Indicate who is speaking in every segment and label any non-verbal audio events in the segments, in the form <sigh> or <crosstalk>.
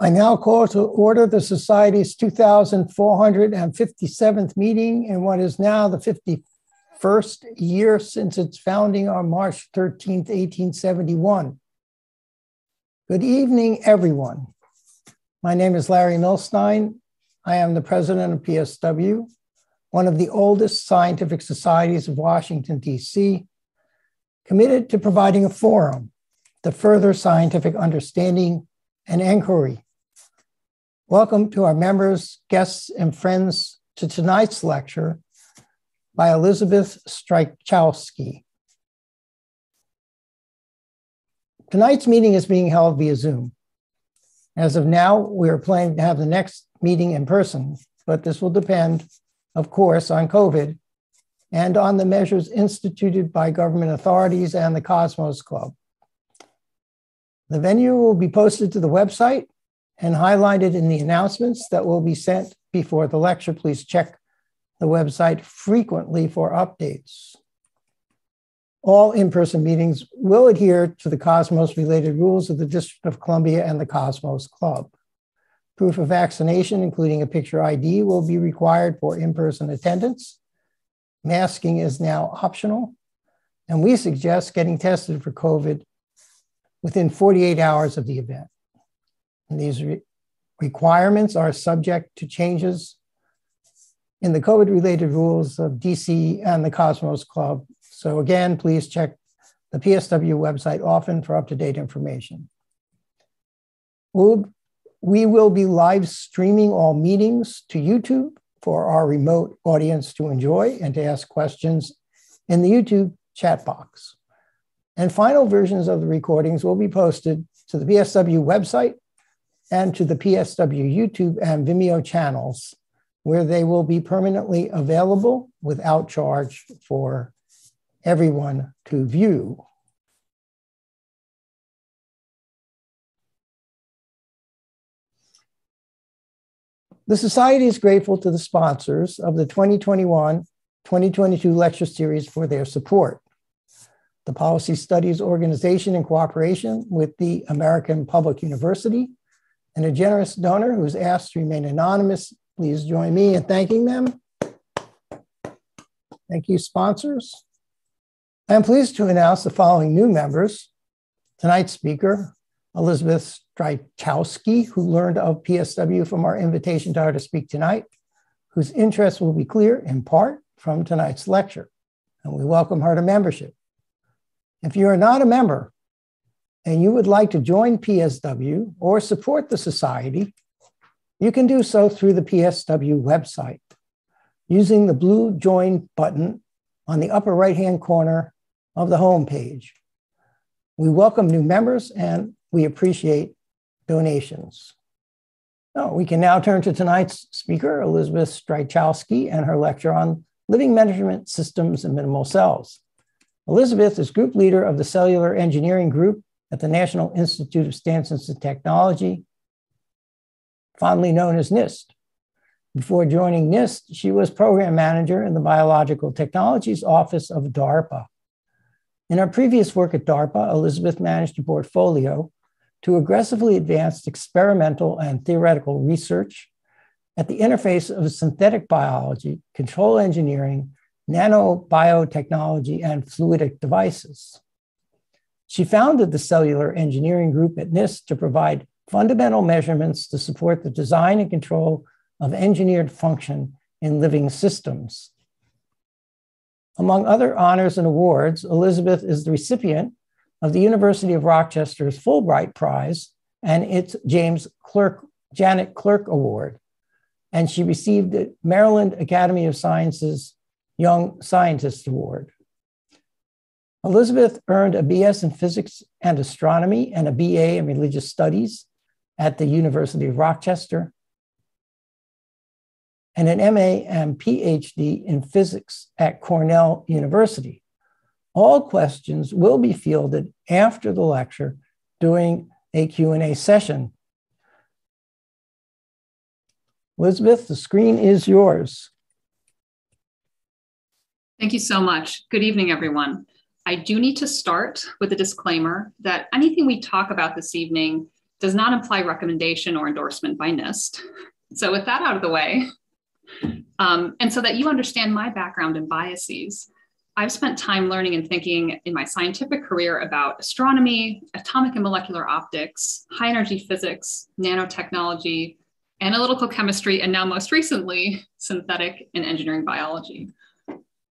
Speaker 1: I now call to order the Society's 2,457th meeting in what is now the 51st year since its founding on March 13th, 1871. Good evening, everyone. My name is Larry Milstein. I am the president of PSW, one of the oldest scientific societies of Washington, D.C., committed to providing a forum to further scientific understanding and inquiry Welcome to our members, guests, and friends to tonight's lecture by Elizabeth Strychalski. Tonight's meeting is being held via Zoom. As of now, we are planning to have the next meeting in person, but this will depend, of course, on COVID and on the measures instituted by government authorities and the Cosmos Club. The venue will be posted to the website and highlighted in the announcements that will be sent before the lecture. Please check the website frequently for updates. All in-person meetings will adhere to the Cosmos related rules of the District of Columbia and the Cosmos Club. Proof of vaccination, including a picture ID, will be required for in-person attendance. Masking is now optional, and we suggest getting tested for COVID within 48 hours of the event. These re- requirements are subject to changes in the COVID related rules of DC and the Cosmos Club. So, again, please check the PSW website often for up to date information. We'll, we will be live streaming all meetings to YouTube for our remote audience to enjoy and to ask questions in the YouTube chat box. And final versions of the recordings will be posted to the PSW website and to the PSW YouTube and Vimeo channels, where they will be permanently available without charge for everyone to view. The Society is grateful to the sponsors of the 2021 2022 lecture series for their support. The Policy Studies Organization, in cooperation with the American Public University, and a generous donor who's asked to remain anonymous. Please join me in thanking them. Thank you, sponsors. I'm pleased to announce the following new members. Tonight's speaker, Elizabeth Strychalski, who learned of PSW from our invitation to her to speak tonight, whose interest will be clear in part from tonight's lecture. And we welcome her to membership. If you are not a member, and you would like to join PSW or support the Society, you can do so through the PSW website using the blue Join button on the upper right hand corner of the home page. We welcome new members and we appreciate donations. Oh, we can now turn to tonight's speaker, Elizabeth Strychalski, and her lecture on living management systems and minimal cells. Elizabeth is group leader of the Cellular Engineering Group at the National Institute of Standards and Technology, fondly known as NIST. Before joining NIST, she was program manager in the Biological Technologies Office of DARPA. In her previous work at DARPA, Elizabeth managed a portfolio to aggressively advance experimental and theoretical research at the interface of synthetic biology, control engineering, nanobiotechnology, and fluidic devices. She founded the Cellular Engineering Group at NIST to provide fundamental measurements to support the design and control of engineered function in living systems. Among other honors and awards, Elizabeth is the recipient of the University of Rochester's Fulbright Prize and its James Clerk, Janet Clerk Award. And she received the Maryland Academy of Sciences Young Scientist Award. Elizabeth earned a BS in physics and astronomy and a BA in religious studies at the University of Rochester, and an MA and PhD in physics at Cornell University. All questions will be fielded after the lecture during a Q&A session. Elizabeth, the screen is yours.
Speaker 2: Thank you so much. Good evening, everyone. I do need to start with a disclaimer that anything we talk about this evening does not imply recommendation or endorsement by NIST. So, with that out of the way, um, and so that you understand my background and biases, I've spent time learning and thinking in my scientific career about astronomy, atomic and molecular optics, high energy physics, nanotechnology, analytical chemistry, and now most recently, synthetic and engineering biology.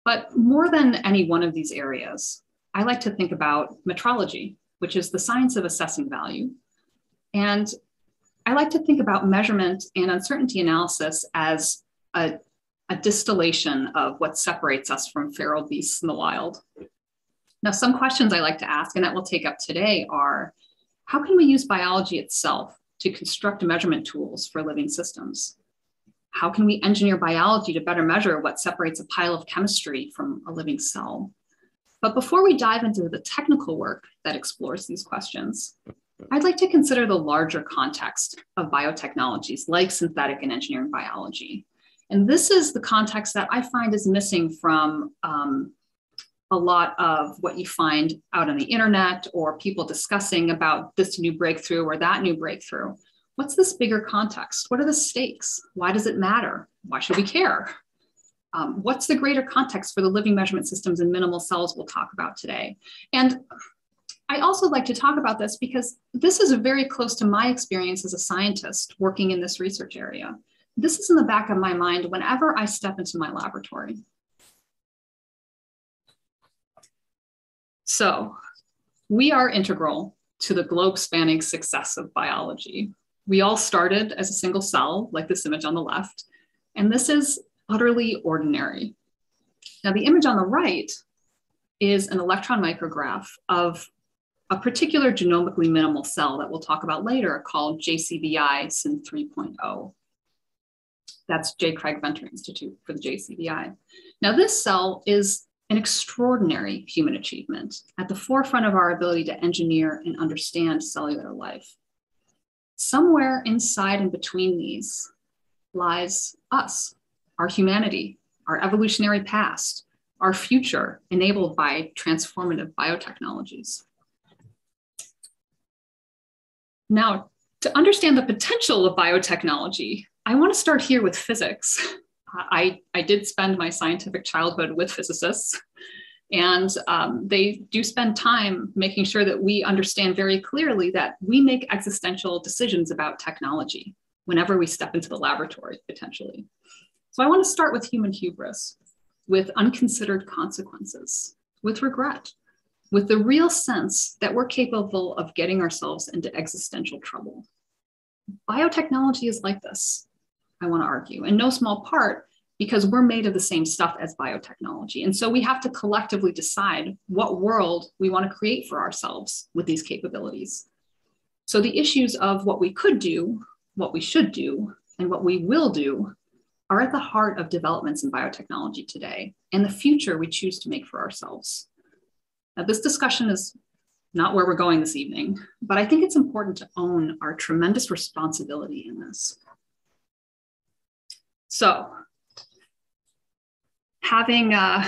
Speaker 2: But more than any one of these areas, I like to think about metrology, which is the science of assessing value. And I like to think about measurement and uncertainty analysis as a a distillation of what separates us from feral beasts in the wild. Now, some questions I like to ask and that we'll take up today are how can we use biology itself to construct measurement tools for living systems? How can we engineer biology to better measure what separates a pile of chemistry from a living cell? But before we dive into the technical work that explores these questions, I'd like to consider the larger context of biotechnologies like synthetic and engineering biology and this is the context that I find is missing from um, a lot of what you find out on the internet or people discussing about this new breakthrough or that new breakthrough. What's this bigger context? What are the stakes? Why does it matter? Why should we care? Um, what's the greater context for the living measurement systems and minimal cells we'll talk about today? And I also like to talk about this because this is very close to my experience as a scientist working in this research area. This is in the back of my mind whenever I step into my laboratory. So we are integral to the globe spanning success of biology. We all started as a single cell, like this image on the left, and this is utterly ordinary. Now, the image on the right is an electron micrograph of a particular genomically minimal cell that we'll talk about later called JCVI SYN 3.0. That's J. Craig Venter Institute for the JCVI. Now, this cell is an extraordinary human achievement at the forefront of our ability to engineer and understand cellular life. Somewhere inside and between these lies us, our humanity, our evolutionary past, our future enabled by transformative biotechnologies. Now, to understand the potential of biotechnology, I want to start here with physics. I, I did spend my scientific childhood with physicists, and um, they do spend time making sure that we understand very clearly that we make existential decisions about technology whenever we step into the laboratory, potentially. So I want to start with human hubris, with unconsidered consequences, with regret, with the real sense that we're capable of getting ourselves into existential trouble. Biotechnology is like this. I want to argue, in no small part because we're made of the same stuff as biotechnology. And so we have to collectively decide what world we want to create for ourselves with these capabilities. So the issues of what we could do, what we should do, and what we will do are at the heart of developments in biotechnology today and the future we choose to make for ourselves. Now, this discussion is not where we're going this evening, but I think it's important to own our tremendous responsibility in this. So, having uh,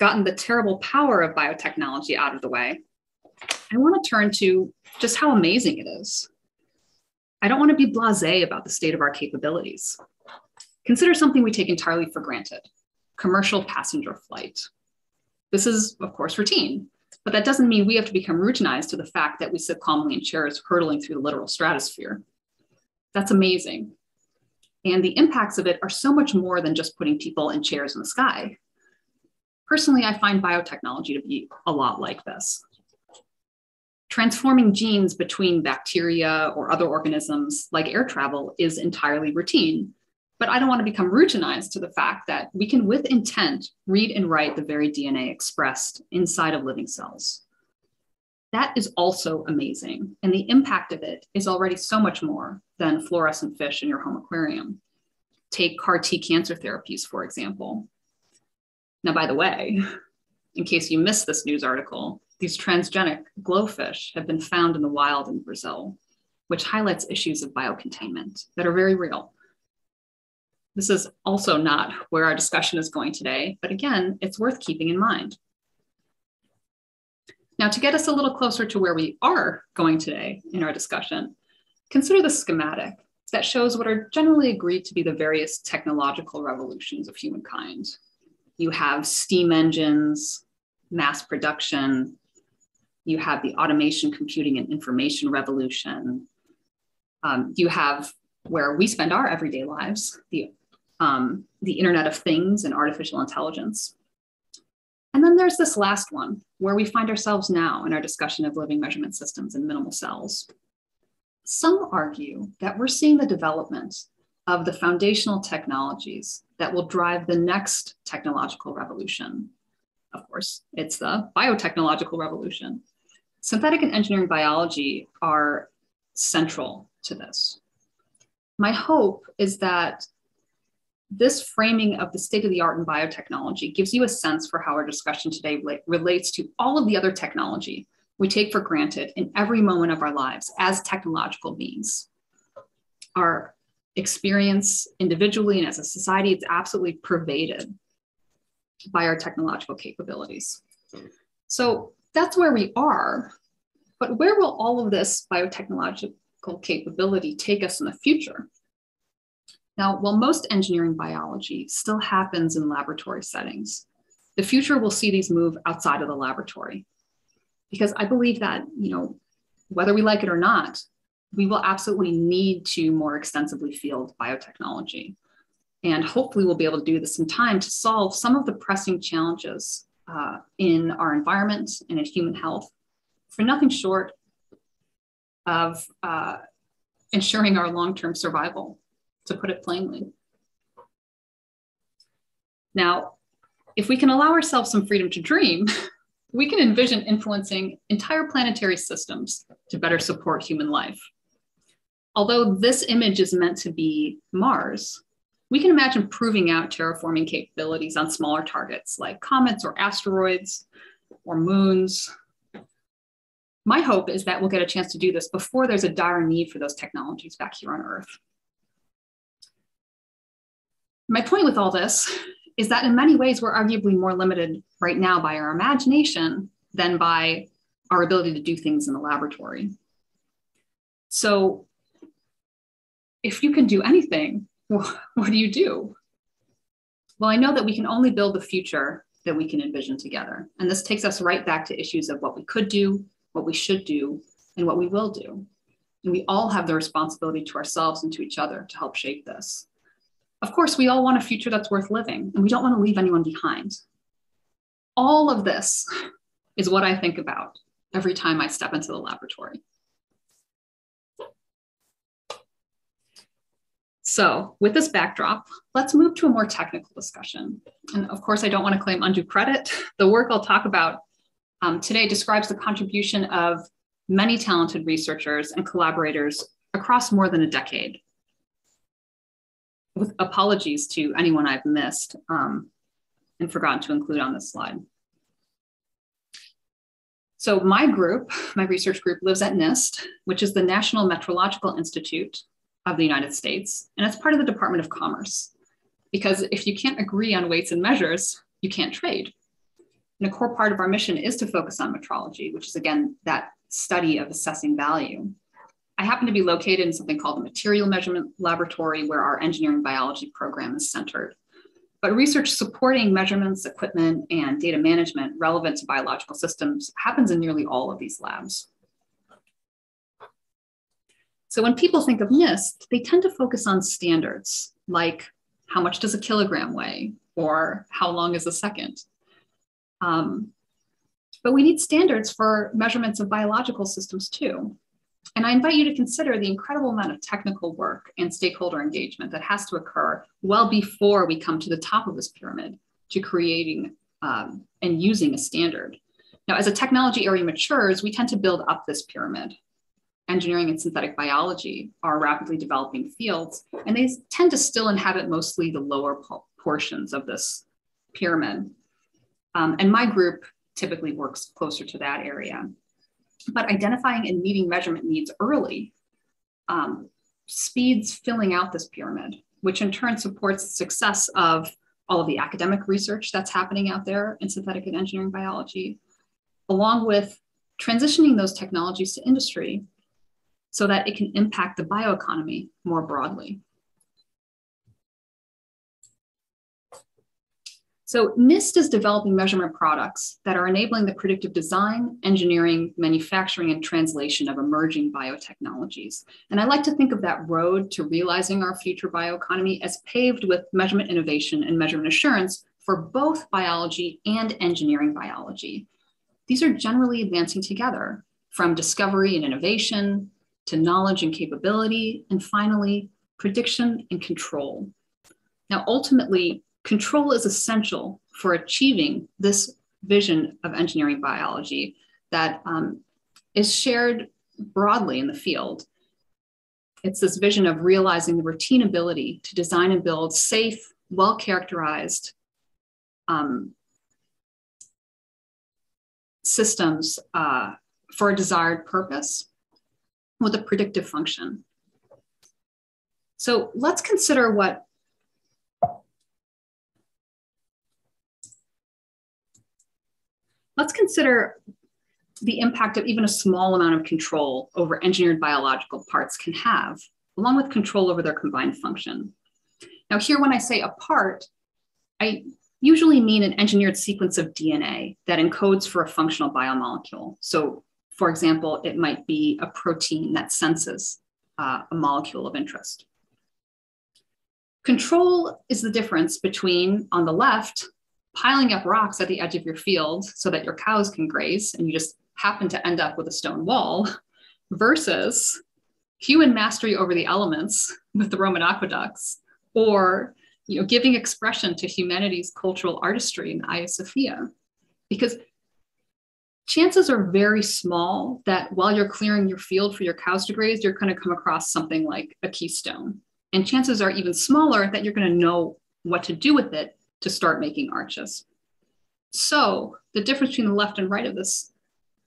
Speaker 2: gotten the terrible power of biotechnology out of the way, I want to turn to just how amazing it is. I don't want to be blase about the state of our capabilities. Consider something we take entirely for granted commercial passenger flight. This is, of course, routine, but that doesn't mean we have to become routinized to the fact that we sit calmly in chairs hurtling through the literal stratosphere. That's amazing. And the impacts of it are so much more than just putting people in chairs in the sky. Personally, I find biotechnology to be a lot like this. Transforming genes between bacteria or other organisms like air travel is entirely routine. But I don't want to become routinized to the fact that we can, with intent, read and write the very DNA expressed inside of living cells. That is also amazing. And the impact of it is already so much more than fluorescent fish in your home aquarium. Take CAR T cancer therapies, for example. Now, by the way, in case you missed this news article, these transgenic glowfish have been found in the wild in Brazil, which highlights issues of biocontainment that are very real. This is also not where our discussion is going today, but again, it's worth keeping in mind. Now, to get us a little closer to where we are going today in our discussion, consider the schematic that shows what are generally agreed to be the various technological revolutions of humankind. You have steam engines, mass production, you have the automation, computing, and information revolution. Um, you have where we spend our everyday lives, the, um, the Internet of Things and artificial intelligence. And then there's this last one, where we find ourselves now in our discussion of living measurement systems and minimal cells. Some argue that we're seeing the development of the foundational technologies that will drive the next technological revolution. Of course, it's the biotechnological revolution. Synthetic and engineering biology are central to this. My hope is that this framing of the state of the art in biotechnology gives you a sense for how our discussion today relates to all of the other technology we take for granted in every moment of our lives as technological beings. Our experience individually and as a society, it's absolutely pervaded by our technological capabilities. So that's where we are. But where will all of this biotechnological capability take us in the future? Now, while most engineering biology still happens in laboratory settings, the future will see these move outside of the laboratory because I believe that, you know, whether we like it or not, we will absolutely need to more extensively field biotechnology. And hopefully we'll be able to do this in time to solve some of the pressing challenges uh, in our environment and in human health for nothing short of uh, ensuring our long-term survival, to put it plainly. Now, if we can allow ourselves some freedom to dream, <laughs> we can envision influencing entire planetary systems to better support human life. Although this image is meant to be Mars, we can imagine proving out terraforming capabilities on smaller targets like comets or asteroids or moons. My hope is that we'll get a chance to do this before there's a dire need for those technologies back here on Earth. My point with all this is that in many ways we're arguably more limited right now by our imagination than by our ability to do things in the laboratory. So if you can do anything, <laughs> what do you do? Well, I know that we can only build the future that we can envision together. And this takes us right back to issues of what we could do, what we should do, and what we will do. And we all have the responsibility to ourselves and to each other to help shape this. Of course, we all want a future that's worth living, and we don't want to leave anyone behind. All of this is what I think about every time I step into the laboratory. So, with this backdrop, let's move to a more technical discussion. And of course, I don't want to claim undue credit. The work I'll talk about um, today describes the contribution of many talented researchers and collaborators across more than a decade with apologies to anyone I've missed um, and forgotten to include on this slide. So my group, my research group lives at NIST, which is the National Metrological Institute of the United States, and it's part of the Department of Commerce. Because if you can't agree on weights and measures, you can't trade. And a core part of our mission is to focus on metrology, which is again, that study of assessing value. I happen to be located in something called the Material Measurement Laboratory, where our engineering biology program is centered. But research supporting measurements, equipment, and data management relevant to biological systems happens in nearly all of these labs. So when people think of NIST, they tend to focus on standards like how much does a kilogram weigh or how long is a second. Um, but we need standards for measurements of biological systems too. And I invite you to consider the incredible amount of technical work and stakeholder engagement that has to occur well before we come to the top of this pyramid to creating um, and using a standard. Now, as a technology area matures, we tend to build up this pyramid. Engineering and synthetic biology are rapidly developing fields, and they tend to still inhabit mostly the lower po portions of this pyramid. Um, and my group typically works closer to that area but identifying and meeting measurement needs early um, speeds filling out this pyramid, which in turn supports the success of all of the academic research that's happening out there in synthetic and engineering biology, along with transitioning those technologies to industry so that it can impact the bioeconomy more broadly. So NIST is developing measurement products that are enabling the predictive design, engineering, manufacturing, and translation of emerging biotechnologies. And I like to think of that road to realizing our future bioeconomy as paved with measurement innovation and measurement assurance for both biology and engineering biology. These are generally advancing together from discovery and innovation to knowledge and capability, and finally, prediction and control. Now, ultimately, Control is essential for achieving this vision of engineering biology that um, is shared broadly in the field. It's this vision of realizing the routine ability to design and build safe, well characterized um, systems uh, for a desired purpose with a predictive function. So let's consider what Let's consider the impact of even a small amount of control over engineered biological parts can have, along with control over their combined function. Now, here, when I say a part, I usually mean an engineered sequence of DNA that encodes for a functional biomolecule. So, for example, it might be a protein that senses uh, a molecule of interest. Control is the difference between, on the left, piling up rocks at the edge of your field so that your cows can graze and you just happen to end up with a stone wall versus human mastery over the elements with the Roman aqueducts or you know giving expression to humanity's cultural artistry in Hagia Sophia. Because chances are very small that while you're clearing your field for your cows to graze you're going to come across something like a keystone. And chances are even smaller that you're going to know what to do with it to start making arches. So the difference between the left and right of this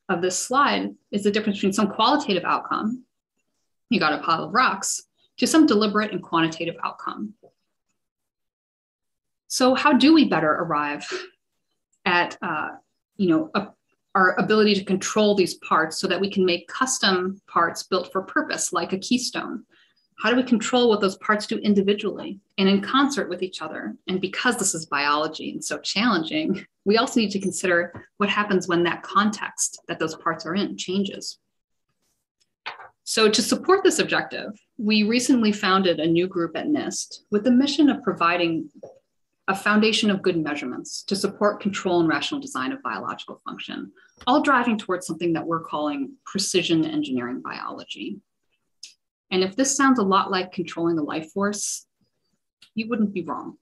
Speaker 2: of this slide is the difference between some qualitative outcome, you got a pile of rocks, to some deliberate and quantitative outcome. So how do we better arrive at uh, you know a, our ability to control these parts so that we can make custom parts built for purpose, like a keystone? How do we control what those parts do individually and in concert with each other? And because this is biology and so challenging, we also need to consider what happens when that context that those parts are in changes. So, to support this objective, we recently founded a new group at NIST with the mission of providing a foundation of good measurements to support control and rational design of biological function, all driving towards something that we're calling precision engineering biology. And if this sounds a lot like controlling the life force, you wouldn't be wrong.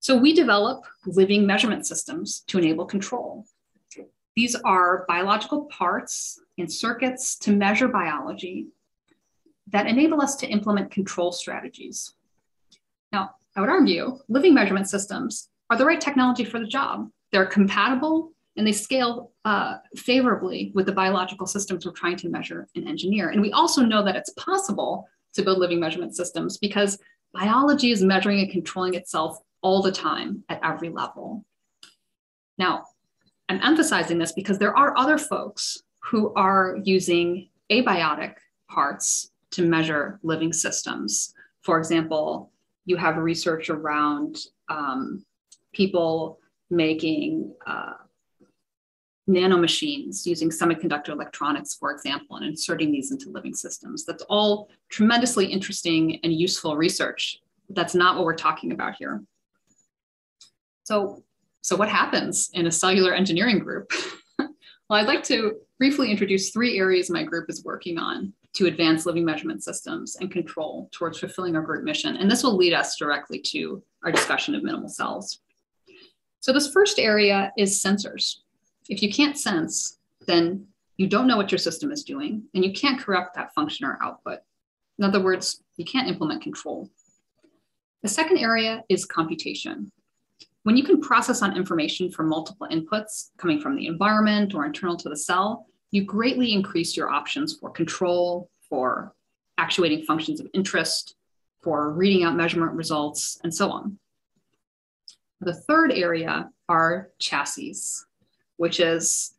Speaker 2: So we develop living measurement systems to enable control. These are biological parts and circuits to measure biology that enable us to implement control strategies. Now, I would argue living measurement systems are the right technology for the job. They're compatible and they scale uh, favorably with the biological systems we're trying to measure and engineer. And we also know that it's possible to build living measurement systems because biology is measuring and controlling itself all the time at every level. Now, I'm emphasizing this because there are other folks who are using abiotic parts to measure living systems. For example, you have research around um, people making uh, nanomachines using semiconductor electronics, for example, and inserting these into living systems. That's all tremendously interesting and useful research. That's not what we're talking about here. So, so what happens in a cellular engineering group? <laughs> well, I'd like to briefly introduce three areas my group is working on to advance living measurement systems and control towards fulfilling our group mission. And this will lead us directly to our discussion of minimal cells. So this first area is sensors. If you can't sense, then you don't know what your system is doing and you can't correct that function or output. In other words, you can't implement control. The second area is computation. When you can process on information from multiple inputs coming from the environment or internal to the cell, you greatly increase your options for control, for actuating functions of interest, for reading out measurement results, and so on. The third area are chassis, which is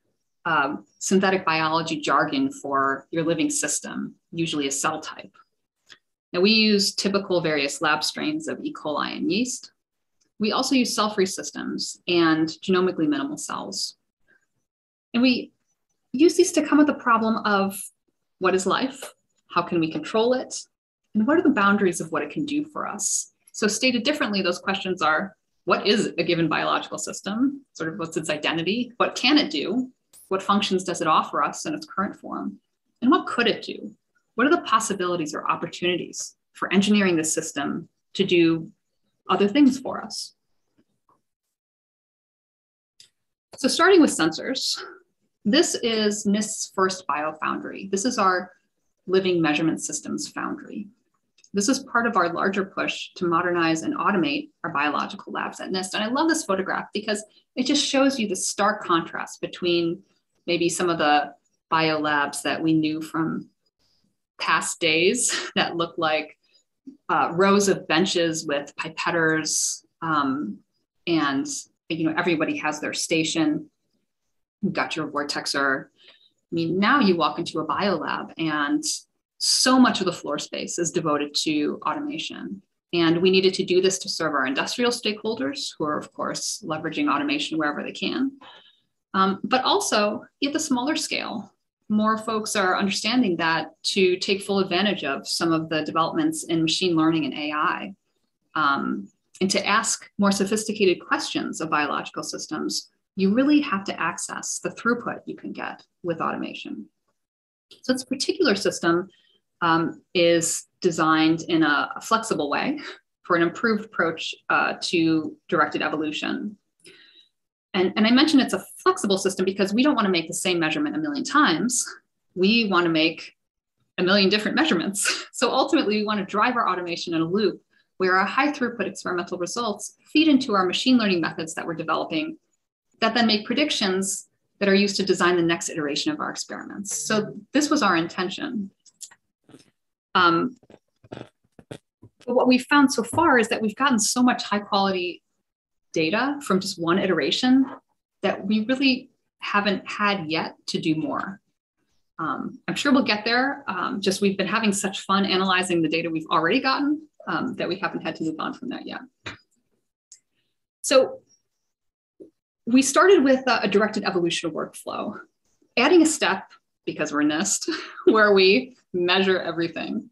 Speaker 2: um, synthetic biology jargon for your living system, usually a cell type. Now, we use typical various lab strains of E. coli and yeast. We also use cell free systems and genomically minimal cells. And we use these to come with the problem of what is life? How can we control it? And what are the boundaries of what it can do for us? So, stated differently, those questions are what is a given biological system? Sort of what's its identity? What can it do? What functions does it offer us in its current form? And what could it do? What are the possibilities or opportunities for engineering the system to do other things for us? So starting with sensors, this is NIST's first biofoundry. This is our living measurement systems foundry. This is part of our larger push to modernize and automate our biological labs at NIST. And I love this photograph because it just shows you the stark contrast between maybe some of the bio labs that we knew from past days <laughs> that look like uh, rows of benches with pipetters um, and you know everybody has their station you've got your vortexer i mean now you walk into a biolab and so much of the floor space is devoted to automation. And we needed to do this to serve our industrial stakeholders, who are, of course, leveraging automation wherever they can. Um, but also at the smaller scale, more folks are understanding that to take full advantage of some of the developments in machine learning and AI, um, and to ask more sophisticated questions of biological systems, you really have to access the throughput you can get with automation. So this particular system um, is designed in a, flexible way for an improved approach uh, to directed evolution. And, and I mentioned it's a flexible system because we don't want to make the same measurement a million times. We want to make a million different measurements. <laughs> So ultimately, we want to drive our automation in a loop where our high throughput experimental results feed into our machine learning methods that we're developing that then make predictions that are used to design the next iteration of our experiments. So this was our intention. Um, but what we've found so far is that we've gotten so much high quality data from just one iteration that we really haven't had yet to do more. Um, I'm sure we'll get there. Um, just we've been having such fun analyzing the data we've already gotten um, that we haven't had to move on from that yet. So we started with a, a directed evolution workflow, adding a step because we're NIST, <laughs> where we measure everything.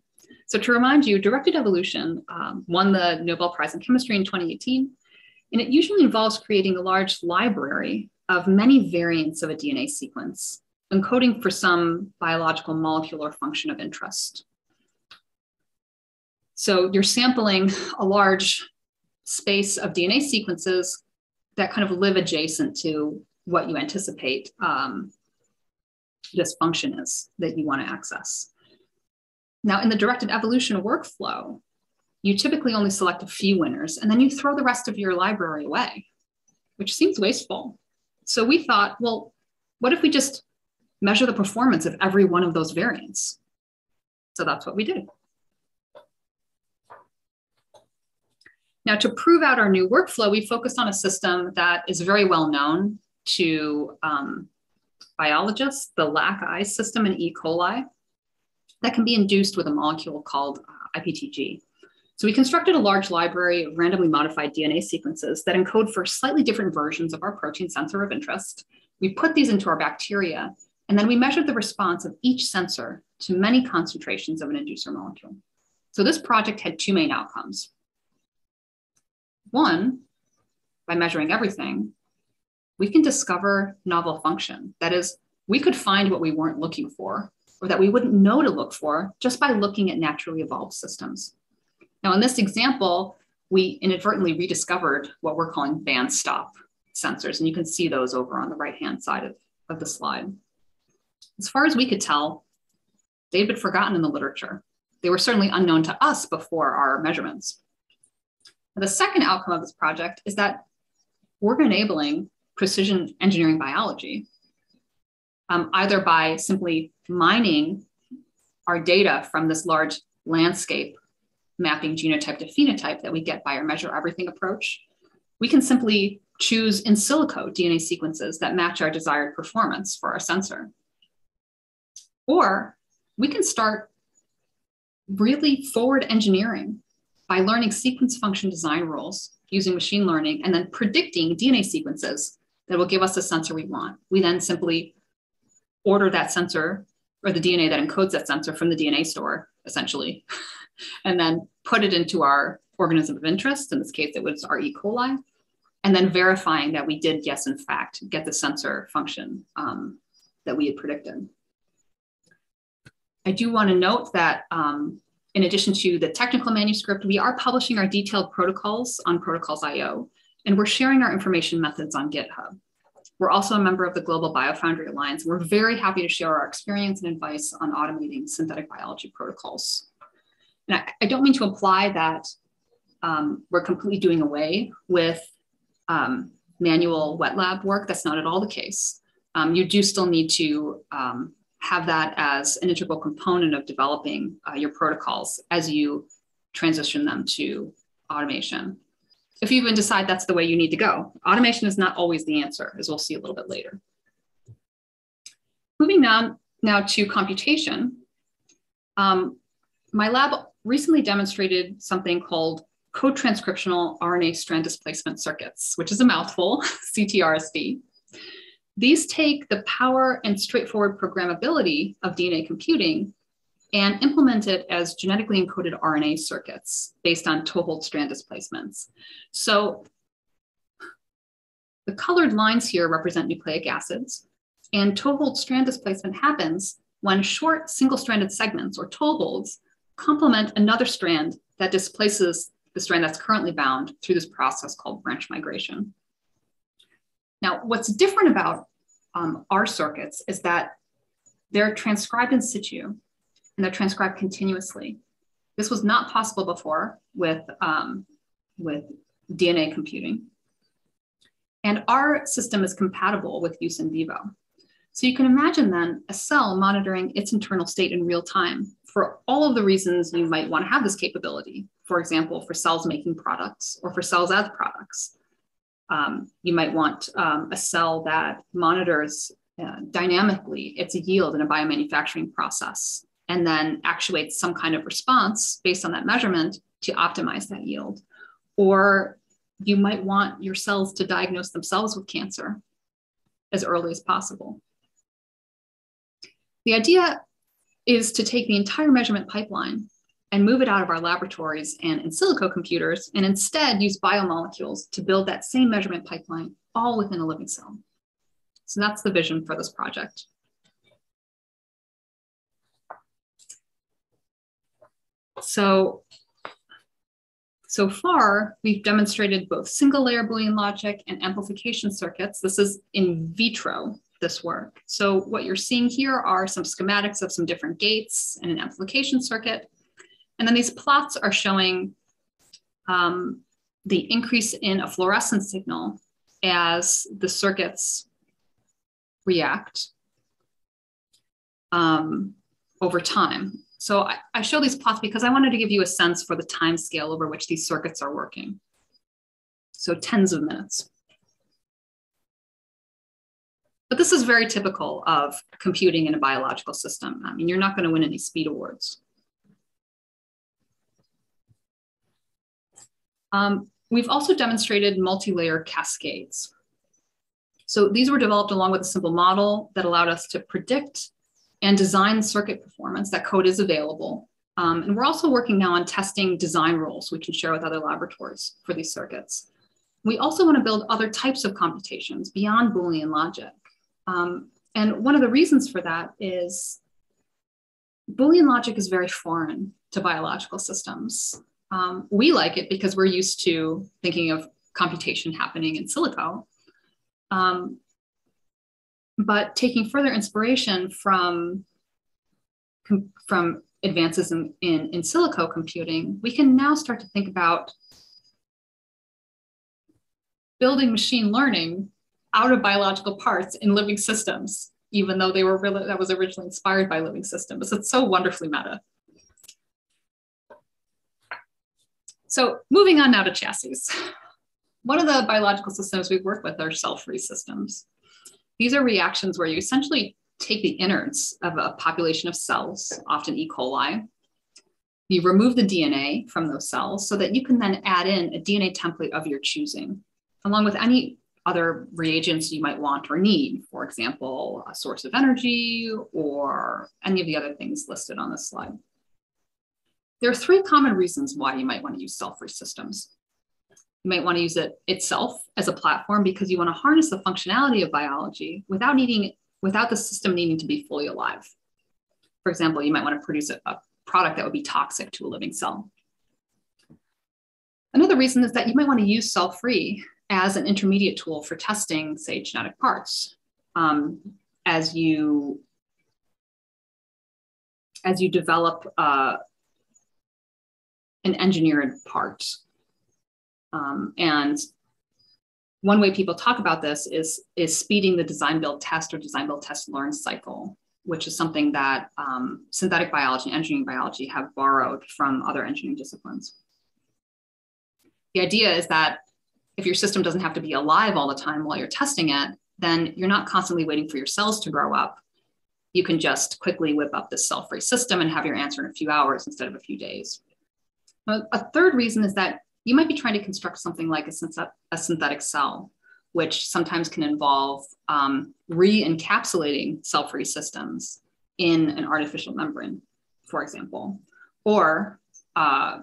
Speaker 2: So to remind you, directed evolution um, won the Nobel Prize in Chemistry in 2018, and it usually involves creating a large library of many variants of a DNA sequence, encoding for some biological molecular function of interest. So you're sampling a large space of DNA sequences that kind of live adjacent to what you anticipate um, this function is that you want to access. Now, in the directed evolution workflow, you typically only select a few winners and then you throw the rest of your library away, which seems wasteful. So we thought, well, what if we just measure the performance of every one of those variants? So that's what we did. Now, to prove out our new workflow, we focused on a system that is very well known to um, biologists, the LAC-I system in E. coli that can be induced with a molecule called uh, IPTG. So we constructed a large library of randomly modified DNA sequences that encode for slightly different versions of our protein sensor of interest. We put these into our bacteria, and then we measured the response of each sensor to many concentrations of an inducer molecule. So this project had two main outcomes. One, by measuring everything, we can discover novel function. That is, we could find what we weren't looking for or that we wouldn't know to look for just by looking at naturally evolved systems. Now, in this example, we inadvertently rediscovered what we're calling band stop sensors, and you can see those over on the right-hand side of, of the slide. As far as we could tell, they had been forgotten in the literature. They were certainly unknown to us before our measurements. Now, the second outcome of this project is that we're enabling precision engineering biology, um, either by simply mining our data from this large landscape mapping genotype to phenotype that we get by our measure everything approach. We can simply choose in silico DNA sequences that match our desired performance for our sensor. Or we can start really forward engineering by learning sequence function design rules using machine learning and then predicting DNA sequences that will give us the sensor we want. We then simply order that sensor or the DNA that encodes that sensor from the DNA store, essentially, <laughs> and then put it into our organism of interest. In this case, it was our E. coli, and then verifying that we did, yes, in fact, get the sensor function um, that we had predicted. I do want to note that um, in addition to the technical manuscript, we are publishing our detailed protocols on Protocols.io, and we're sharing our information methods on GitHub. We're also a member of the Global Biofoundry Alliance. We're very happy to share our experience and advice on automating synthetic biology protocols. And I, I don't mean to imply that um, we're completely doing away with um, manual wet lab work. That's not at all the case. Um, you do still need to um, have that as an integral component of developing uh, your protocols as you transition them to automation if you even decide that's the way you need to go. Automation is not always the answer, as we'll see a little bit later. Moving now, now to computation, um, my lab recently demonstrated something called co-transcriptional RNA strand displacement circuits, which is a mouthful, <laughs> CTRSD. These take the power and straightforward programmability of DNA computing and implement it as genetically encoded RNA circuits based on Toehold strand displacements. So the colored lines here represent nucleic acids, and Toehold strand displacement happens when short single-stranded segments or toeholds complement another strand that displaces the strand that's currently bound through this process called branch migration. Now, what's different about um, our circuits is that they're transcribed in situ, and they're transcribed continuously. This was not possible before with, um, with DNA computing. And our system is compatible with use in vivo. So you can imagine then a cell monitoring its internal state in real time for all of the reasons you might want to have this capability. For example, for cells making products or for cells as products. Um, you might want um, a cell that monitors uh, dynamically its yield in a biomanufacturing process and then actuate some kind of response based on that measurement to optimize that yield. Or you might want your cells to diagnose themselves with cancer as early as possible. The idea is to take the entire measurement pipeline and move it out of our laboratories and in silico computers and instead use biomolecules to build that same measurement pipeline all within a living cell. So that's the vision for this project. So, so far, we've demonstrated both single layer Boolean logic and amplification circuits. This is in vitro, this work. So what you're seeing here are some schematics of some different gates and an amplification circuit. And then these plots are showing um, the increase in a fluorescence signal as the circuits react um, over time. So I, I show these plots because I wanted to give you a sense for the time scale over which these circuits are working. So tens of minutes. But this is very typical of computing in a biological system. I mean, you're not going to win any speed awards. Um, we've also demonstrated multi-layer cascades. So these were developed along with a simple model that allowed us to predict and design circuit performance. That code is available. Um, and we're also working now on testing design rules we can share with other laboratories for these circuits. We also want to build other types of computations beyond Boolean logic. Um, and one of the reasons for that is Boolean logic is very foreign to biological systems. Um, we like it because we're used to thinking of computation happening in silico. Um, but taking further inspiration from from advances in, in, in silico computing, we can now start to think about building machine learning out of biological parts in living systems, even though they were really, that was originally inspired by living systems. It's so wonderfully meta. So moving on now to chassis. one of the biological systems we work with are cell-free systems. These are reactions where you essentially take the innards of a population of cells, often E. coli. You remove the DNA from those cells so that you can then add in a DNA template of your choosing, along with any other reagents you might want or need, for example, a source of energy or any of the other things listed on this slide. There are three common reasons why you might want to use cell-free systems. You might want to use it itself as a platform because you want to harness the functionality of biology without needing, without the system needing to be fully alive. For example, you might want to produce a, a product that would be toxic to a living cell. Another reason is that you might want to use cell-free as an intermediate tool for testing, say, genetic parts. Um, as you as you develop uh, an engineered part. Um, and one way people talk about this is, is speeding the design build test or design build test learn cycle, which is something that um, synthetic biology and engineering biology have borrowed from other engineering disciplines. The idea is that if your system doesn't have to be alive all the time while you're testing it, then you're not constantly waiting for your cells to grow up. You can just quickly whip up this cell free system and have your answer in a few hours instead of a few days. A third reason is that you might be trying to construct something like a, a synthetic cell, which sometimes can involve um, re encapsulating cell free systems in an artificial membrane, for example. Or uh,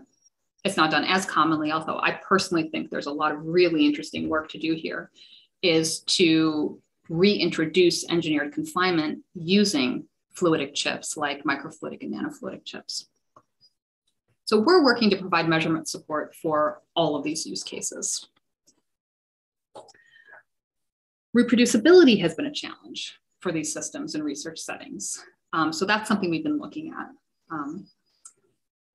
Speaker 2: it's not done as commonly, although I personally think there's a lot of really interesting work to do here, is to reintroduce engineered confinement using fluidic chips like microfluidic and nanofluidic chips. So we're working to provide measurement support for all of these use cases. Reproducibility has been a challenge for these systems in research settings. Um, so that's something we've been looking at. Um,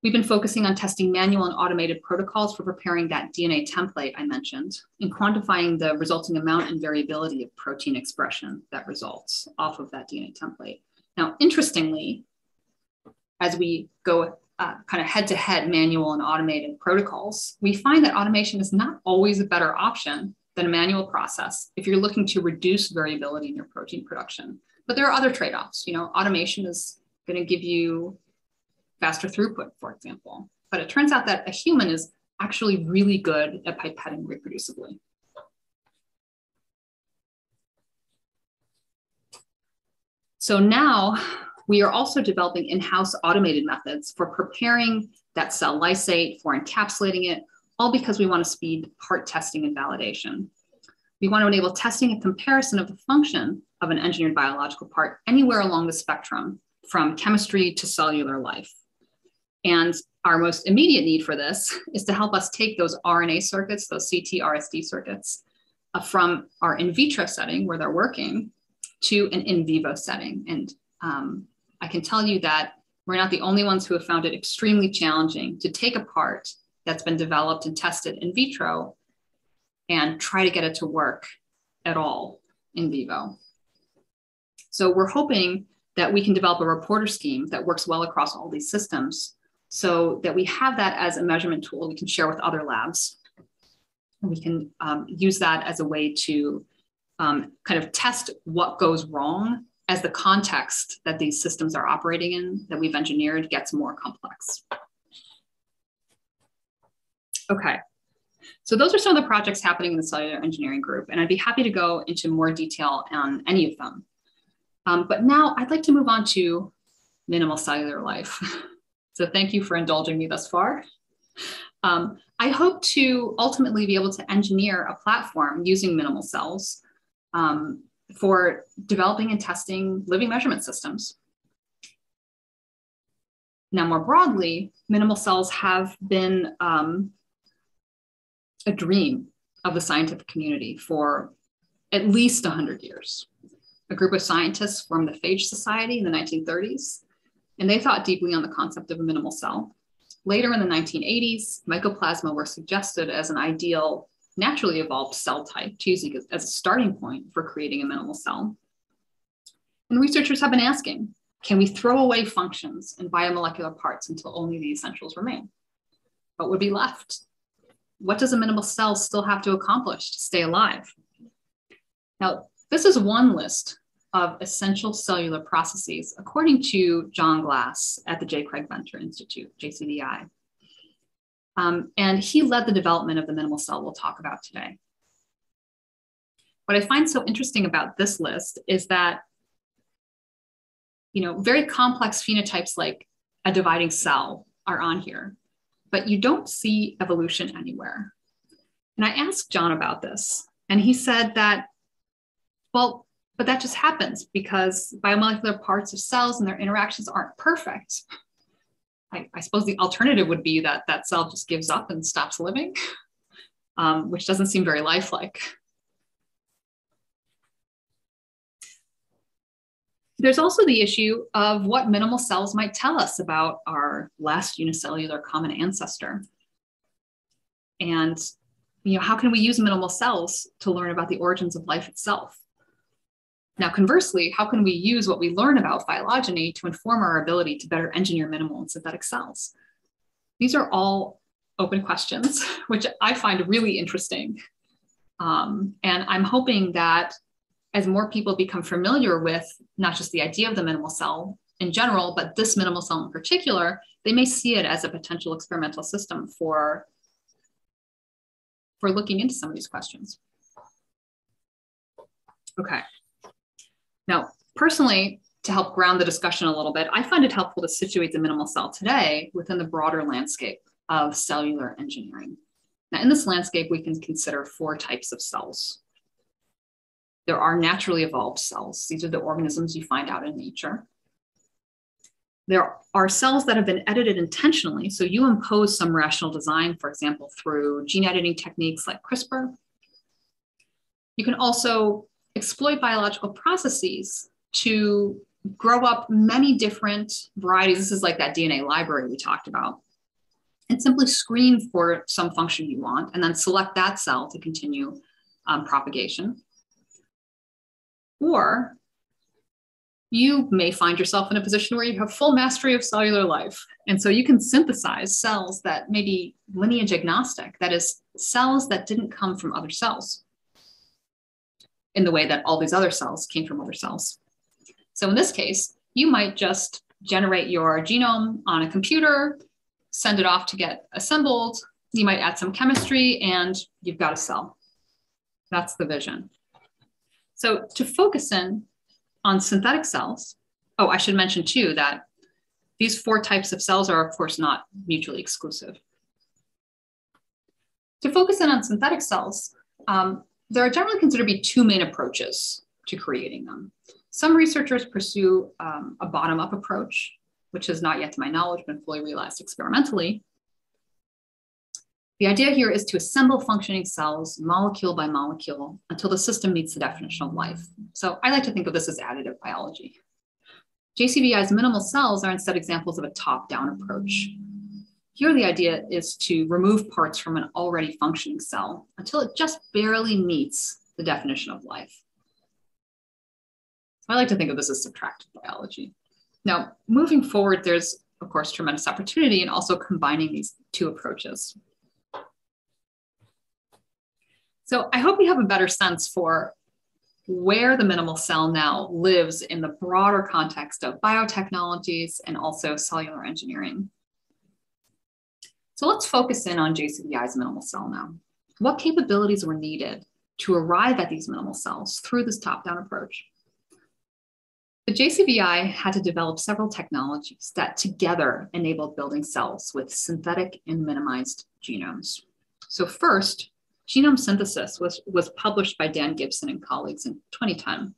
Speaker 2: We've been focusing on testing manual and automated protocols for preparing that DNA template I mentioned and quantifying the resulting amount and variability of protein expression that results off of that DNA template. Now, interestingly, as we go uh, kind of head to head manual and automated protocols, we find that automation is not always a better option than a manual process if you're looking to reduce variability in your protein production. But there are other trade offs. You know, automation is going to give you faster throughput, for example. But it turns out that a human is actually really good at pipetting reproducibly. So now we are also developing in-house automated methods for preparing that cell lysate, for encapsulating it, all because we want to speed part testing and validation. We want to enable testing and comparison of the function of an engineered biological part anywhere along the spectrum, from chemistry to cellular life. And our most immediate need for this is to help us take those RNA circuits, those CTRSD circuits, uh, from our in vitro setting where they're working to an in vivo setting. And um, I can tell you that we're not the only ones who have found it extremely challenging to take a part that's been developed and tested in vitro and try to get it to work at all in vivo. So we're hoping that we can develop a reporter scheme that works well across all these systems so that we have that as a measurement tool we can share with other labs. And we can um, use that as a way to um, kind of test what goes wrong as the context that these systems are operating in that we've engineered gets more complex. Okay, so those are some of the projects happening in the cellular engineering group, and I'd be happy to go into more detail on any of them. Um, but now I'd like to move on to minimal cellular life. <laughs> So thank you for indulging me thus far. Um, I hope to ultimately be able to engineer a platform using minimal cells um, for developing and testing living measurement systems. Now, more broadly, minimal cells have been um, a dream of the scientific community for at least 100 years. A group of scientists formed the Phage Society in the 1930s and they thought deeply on the concept of a minimal cell. Later in the 1980s, mycoplasma were suggested as an ideal naturally evolved cell type to use as a starting point for creating a minimal cell. And researchers have been asking, can we throw away functions and biomolecular parts until only the essentials remain? What would be left? what does a minimal cell still have to accomplish to stay alive? Now, this is one list of essential cellular processes, according to John Glass at the J. Craig Venter Institute, JCVI. Um, and he led the development of the minimal cell we'll talk about today. What I find so interesting about this list is that, you know, very complex phenotypes like a dividing cell are on here, but you don't see evolution anywhere. And I asked John about this, and he said that, well, but that just happens because biomolecular parts of cells and their interactions aren't perfect. I, I suppose the alternative would be that that cell just gives up and stops living, <laughs> um, which doesn't seem very lifelike. There's also the issue of what minimal cells might tell us about our last unicellular common ancestor. And you know, how can we use minimal cells to learn about the origins of life itself? Now, conversely, how can we use what we learn about phylogeny to inform our ability to better engineer minimal and synthetic cells? These are all open questions, <laughs> which I find really interesting. Um, and I'm hoping that as more people become familiar with not just the idea of the minimal cell in general, but this minimal cell in particular, they may see it as a potential experimental system for, for looking into some of these questions. Okay. Now, personally, to help ground the discussion a little bit, I find it helpful to situate the minimal cell today within the broader landscape of cellular engineering. Now, in this landscape, we can consider four types of cells. There are naturally evolved cells. These are the organisms you find out in nature. There are cells that have been edited intentionally. So you impose some rational design, for example, through gene editing techniques like CRISPR. You can also exploit biological processes to grow up many different varieties. This is like that DNA library we talked about. And simply screen for some function you want and then select that cell to continue um, propagation. Or you may find yourself in a position where you have full mastery of cellular life. And so you can synthesize cells that may be lineage agnostic, that is, cells that didn't come from other cells in the way that all these other cells came from other cells. So in this case, you might just generate your genome on a computer, send it off to get assembled. You might add some chemistry and you've got a cell. That's the vision. So to focus in on synthetic cells, oh, I should mention too that these four types of cells are, of course, not mutually exclusive. To focus in on synthetic cells, um, there are generally considered to be two main approaches to creating them. Some researchers pursue um, a bottom up approach, which has not yet, to my knowledge, been fully realized experimentally. The idea here is to assemble functioning cells molecule by molecule until the system meets the definition of life. So I like to think of this as additive biology. JCVI's minimal cells are instead examples of a top down approach. Here, the idea is to remove parts from an already functioning cell until it just barely meets the definition of life. I like to think of this as subtractive biology. Now, moving forward, there's, of course, tremendous opportunity in also combining these two approaches. So I hope you have a better sense for where the minimal cell now lives in the broader context of biotechnologies and also cellular engineering. So let's focus in on JCVI's minimal cell now. What capabilities were needed to arrive at these minimal cells through this top-down approach? The JCVI had to develop several technologies that together enabled building cells with synthetic and minimized genomes. So first, genome synthesis was, was published by Dan Gibson and colleagues in 2010.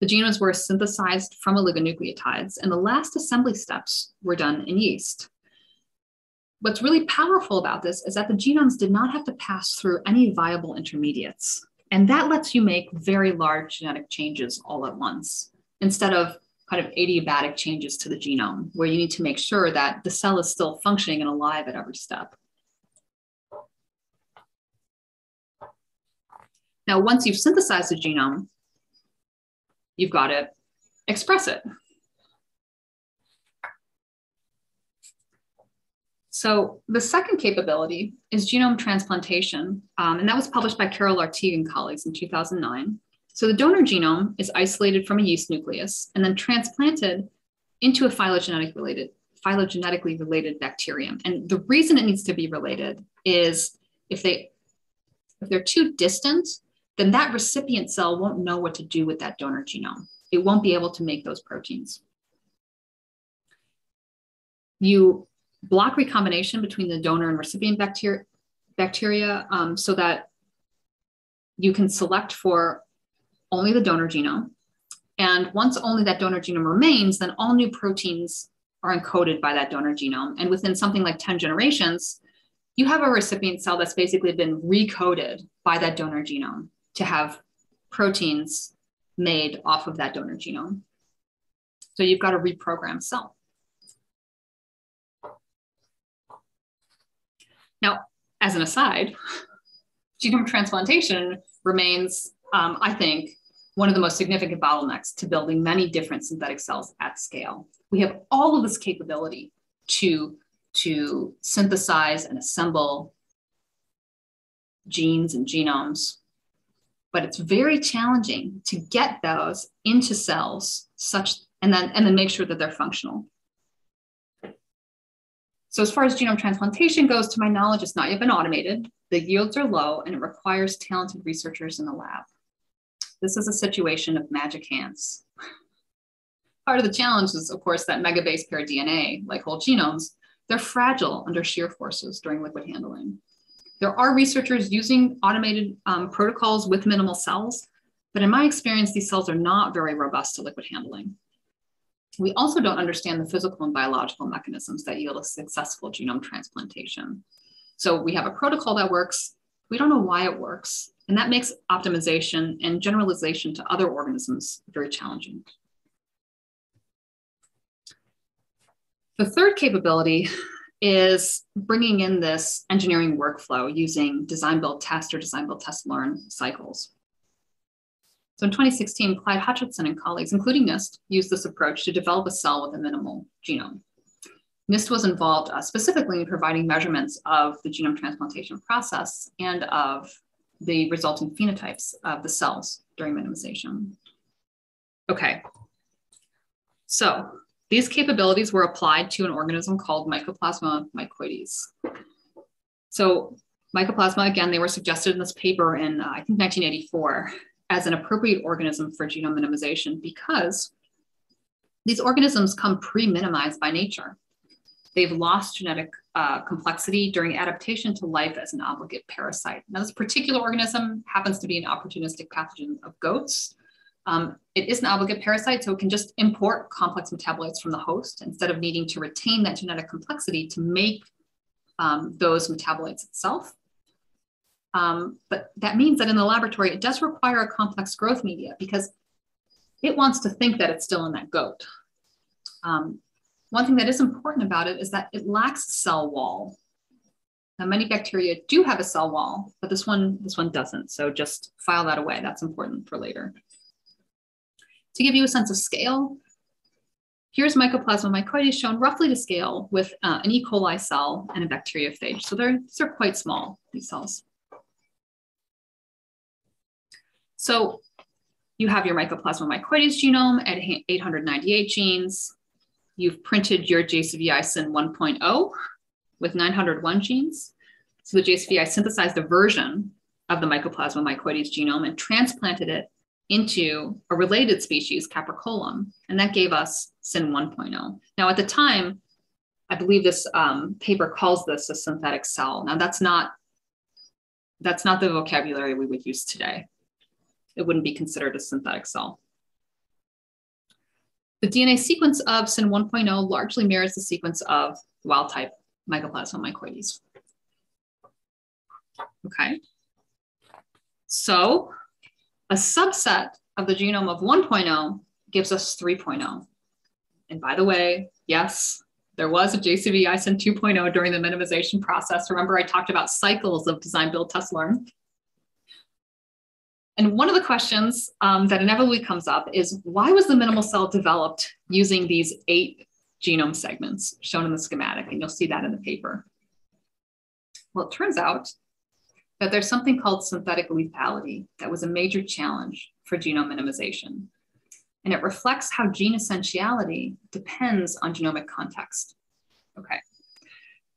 Speaker 2: The genomes were synthesized from oligonucleotides, and the last assembly steps were done in yeast. What's really powerful about this is that the genomes did not have to pass through any viable intermediates. And that lets you make very large genetic changes all at once instead of kind of adiabatic changes to the genome, where you need to make sure that the cell is still functioning and alive at every step. Now, once you've synthesized the genome, you've got to express it. So the second capability is genome transplantation, um, and that was published by Carol Lartigue and colleagues in 2009. So the donor genome is isolated from a yeast nucleus and then transplanted into a phylogenetic related, phylogenetically related bacterium. And the reason it needs to be related is if they if they're too distant, then that recipient cell won't know what to do with that donor genome. It won't be able to make those proteins. You block recombination between the donor and recipient bacteria, bacteria um, so that you can select for only the donor genome. And once only that donor genome remains, then all new proteins are encoded by that donor genome. And within something like 10 generations, you have a recipient cell that's basically been recoded by that donor genome to have proteins made off of that donor genome. So you've got a reprogrammed cell. Now, as an aside, <laughs> genome transplantation remains, um, I think, one of the most significant bottlenecks to building many different synthetic cells at scale. We have all of this capability to, to synthesize and assemble genes and genomes, but it's very challenging to get those into cells such and then and then make sure that they're functional. So as far as genome transplantation goes, to my knowledge, it's not yet been automated. The yields are low and it requires talented researchers in the lab. This is a situation of magic hands. Part of the challenge is, of course, that megabase pair DNA, like whole genomes, they're fragile under shear forces during liquid handling. There are researchers using automated um, protocols with minimal cells, but in my experience, these cells are not very robust to liquid handling. We also don't understand the physical and biological mechanisms that yield a successful genome transplantation. So we have a protocol that works. We don't know why it works. And that makes optimization and generalization to other organisms very challenging. The third capability is bringing in this engineering workflow using design build test or design build test learn cycles. So in 2016, Clyde Hutchinson and colleagues, including NIST, used this approach to develop a cell with a minimal genome. NIST was involved uh, specifically in providing measurements of the genome transplantation process and of the resulting phenotypes of the cells during minimization. Okay, so these capabilities were applied to an organism called Mycoplasma mycoides. So Mycoplasma, again, they were suggested in this paper in, uh, I think, 1984 as an appropriate organism for genome minimization because these organisms come pre-minimized by nature. They've lost genetic uh, complexity during adaptation to life as an obligate parasite. Now, this particular organism happens to be an opportunistic pathogen of goats. Um, it is an obligate parasite, so it can just import complex metabolites from the host instead of needing to retain that genetic complexity to make um, those metabolites itself. Um, but that means that in the laboratory, it does require a complex growth media because it wants to think that it's still in that goat. Um, one thing that is important about it is that it lacks a cell wall. Now, many bacteria do have a cell wall, but this one, this one doesn't. So just file that away. That's important for later. To give you a sense of scale, here's Mycoplasma mycoides shown roughly to scale with uh, an E. coli cell and a bacteriophage. So they're, these are quite small, these cells. So you have your Mycoplasma mycoides genome at 898 genes. You've printed your JCVI-SYN 1.0 with 901 genes. So the JCVI synthesized a version of the Mycoplasma mycoides genome and transplanted it into a related species, capricolum, and that gave us SYN 1.0. Now, at the time, I believe this um, paper calls this a synthetic cell. Now, that's not that's not the vocabulary we would use today it wouldn't be considered a synthetic cell. The DNA sequence of SYN 1.0 largely mirrors the sequence of wild type Mycoplasma mycoides. Okay. So a subset of the genome of 1.0 gives us 3.0. And by the way, yes, there was a JCV SYN 2.0 during the minimization process. Remember, I talked about cycles of design, build, test, learn. And one of the questions um, that inevitably comes up is why was the minimal cell developed using these eight genome segments shown in the schematic, and you'll see that in the paper. Well, it turns out that there's something called synthetic lethality that was a major challenge for genome minimization. And it reflects how gene essentiality depends on genomic context. Okay.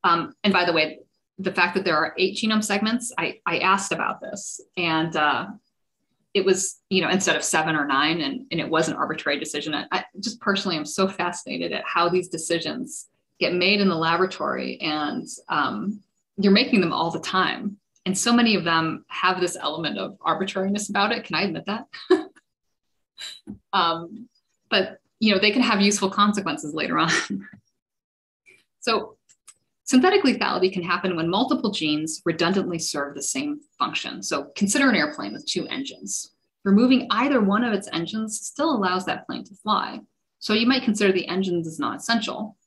Speaker 2: Um, and by the way, the fact that there are eight genome segments, I, I asked about this. And uh, it was, you know, instead of seven or nine, and, and it was an arbitrary decision. I, I just personally I'm so fascinated at how these decisions get made in the laboratory and um, you're making them all the time. And so many of them have this element of arbitrariness about it. Can I admit that? <laughs> um, but you know, they can have useful consequences later on. <laughs> so synthetic lethality can happen when multiple genes redundantly serve the same function. So consider an airplane with two engines. Removing either one of its engines still allows that plane to fly. So you might consider the engines as not essential.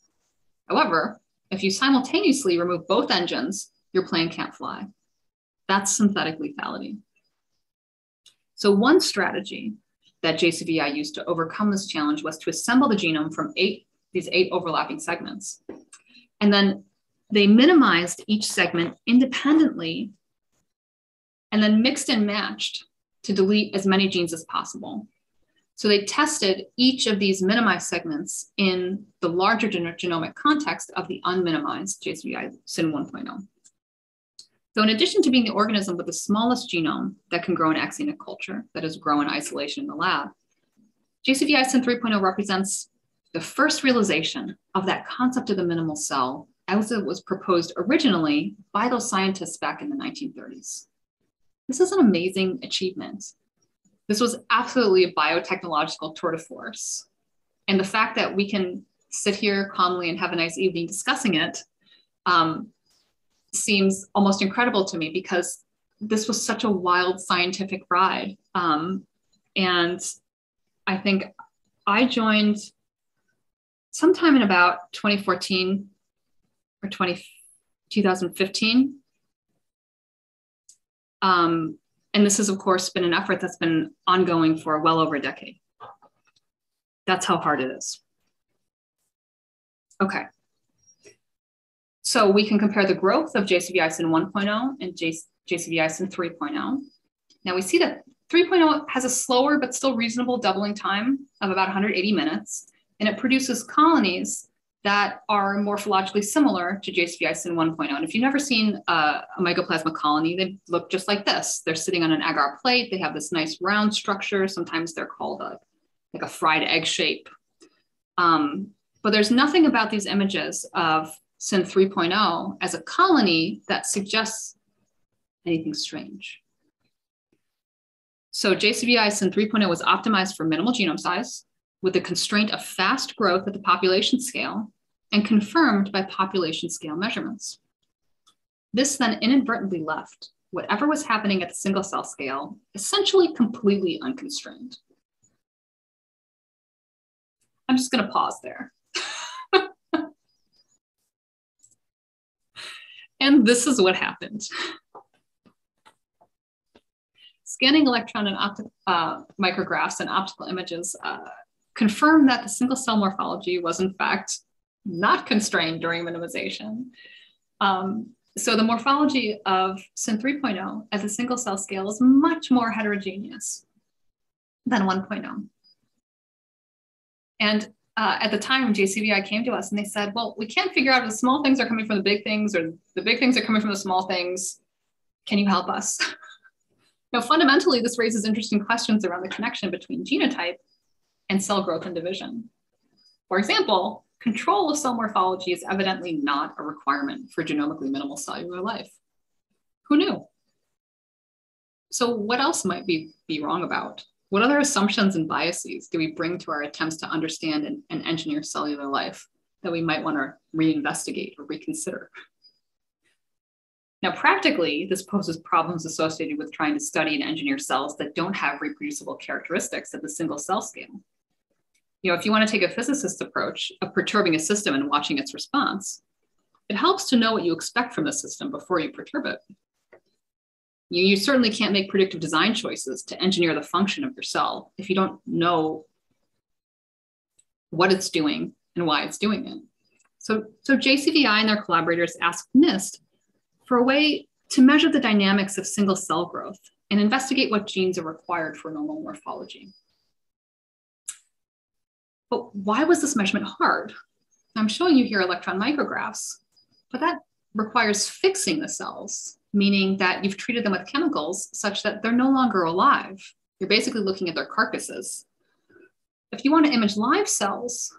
Speaker 2: However, if you simultaneously remove both engines, your plane can't fly. That's synthetic lethality. So one strategy that JCVI used to overcome this challenge was to assemble the genome from eight, these eight overlapping segments. And then they minimized each segment independently and then mixed and matched to delete as many genes as possible. So they tested each of these minimized segments in the larger gen genomic context of the unminimized JCVI SYN 1.0. So in addition to being the organism with the smallest genome that can grow in axenic culture, that is grow in isolation in the lab, JCVI SYN 3.0 represents the first realization of that concept of the minimal cell it was proposed originally by those scientists back in the 1930s. This is an amazing achievement. This was absolutely a biotechnological tour de force. And the fact that we can sit here calmly and have a nice evening discussing it um, seems almost incredible to me because this was such a wild scientific ride. Um, and I think I joined sometime in about 2014 or 20, 2015. Um, and this has, of course, been an effort that's been ongoing for well over a decade. That's how hard it is. Okay. So we can compare the growth of SYN 1.0 and SYN 3.0. Now we see that 3.0 has a slower but still reasonable doubling time of about 180 minutes, and it produces colonies that are morphologically similar to JCVI SYN 1.0. And if you've never seen uh, a mycoplasma colony, they look just like this. They're sitting on an agar plate. They have this nice round structure. Sometimes they're called a, like a fried egg shape. Um, but there's nothing about these images of SYN 3.0 as a colony that suggests anything strange. So JCVI SYN 3.0 was optimized for minimal genome size with the constraint of fast growth at the population scale and confirmed by population scale measurements. This then inadvertently left whatever was happening at the single cell scale essentially completely unconstrained. I'm just going to pause there. <laughs> And this is what happened. Scanning electron and optical uh, micrographs and optical images uh, confirmed that the single cell morphology was in fact not constrained during minimization. Um, so the morphology of SYN 3.0 at the single cell scale is much more heterogeneous than 1.0. And uh, at the time JCVI came to us and they said, well, we can't figure out if the small things are coming from the big things or the big things are coming from the small things. Can you help us? <laughs> now, fundamentally, this raises interesting questions around the connection between genotype and cell growth and division. For example, control of cell morphology is evidently not a requirement for genomically minimal cellular life. Who knew? So what else might we be wrong about? What other assumptions and biases do we bring to our attempts to understand and, and engineer cellular life that we might want to reinvestigate or reconsider? Now, practically, this poses problems associated with trying to study and engineer cells that don't have reproducible characteristics at the single cell scale. You know, if you want to take a physicist approach of perturbing a system and watching its response, it helps to know what you expect from the system before you perturb it. You, you certainly can't make predictive design choices to engineer the function of your cell if you don't know what it's doing and why it's doing it. So, so JCVI and their collaborators asked NIST for a way to measure the dynamics of single cell growth and investigate what genes are required for normal morphology. But why was this measurement hard? I'm showing you here electron micrographs, but that requires fixing the cells, meaning that you've treated them with chemicals such that they're no longer alive. You're basically looking at their carcasses. If you want to image live cells,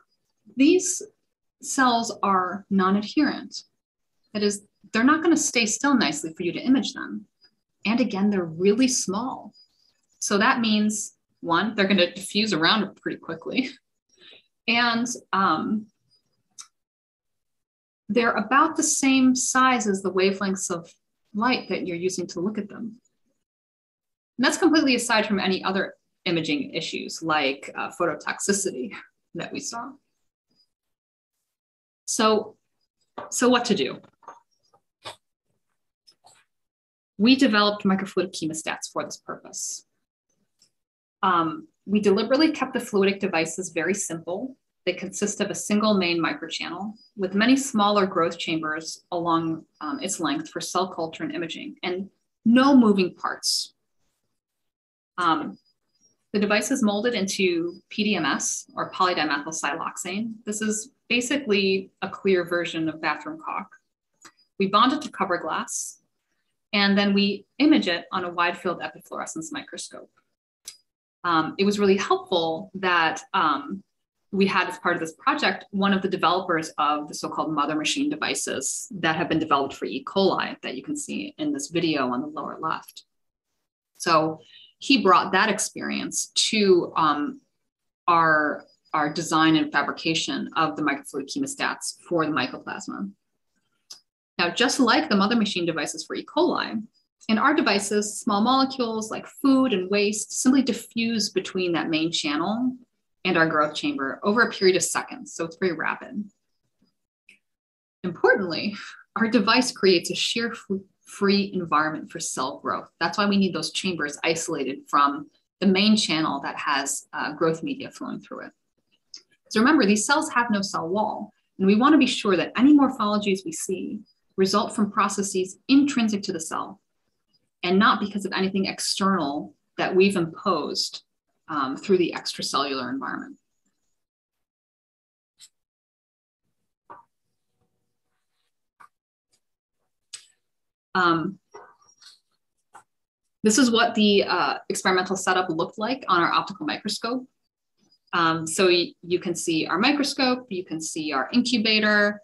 Speaker 2: these cells are non-adherent. That is, they're not going to stay still nicely for you to image them. And again, they're really small. So that means one, they're going to diffuse around pretty quickly. And um, they're about the same size as the wavelengths of light that you're using to look at them. And that's completely aside from any other imaging issues like uh, phototoxicity that we saw. So, so what to do? We developed microfluidic chemostats for this purpose. Um, we deliberately kept the fluidic devices very simple. They consist of a single main microchannel with many smaller growth chambers along um, its length for cell culture and imaging, and no moving parts. Um, the device is molded into PDMS or polydimethyl siloxane. This is basically a clear version of bathroom caulk. We bond it to cover glass and then we image it on a wide field epifluorescence microscope. Um, it was really helpful that um, we had as part of this project one of the developers of the so-called mother machine devices that have been developed for E. coli that you can see in this video on the lower left. So he brought that experience to um, our, our design and fabrication of the microfluidic chemostats for the mycoplasma. Now, just like the mother machine devices for E. coli, in our devices, small molecules like food and waste simply diffuse between that main channel and our growth chamber over a period of seconds. So it's very rapid. Importantly, our device creates a shear free environment for cell growth. That's why we need those chambers isolated from the main channel that has uh, growth media flowing through it. So remember, these cells have no cell wall, and we want to be sure that any morphologies we see result from processes intrinsic to the cell and not because of anything external that we've imposed um, through the extracellular environment. Um, this is what the uh, experimental setup looked like on our optical microscope. Um, so you can see our microscope, you can see our incubator,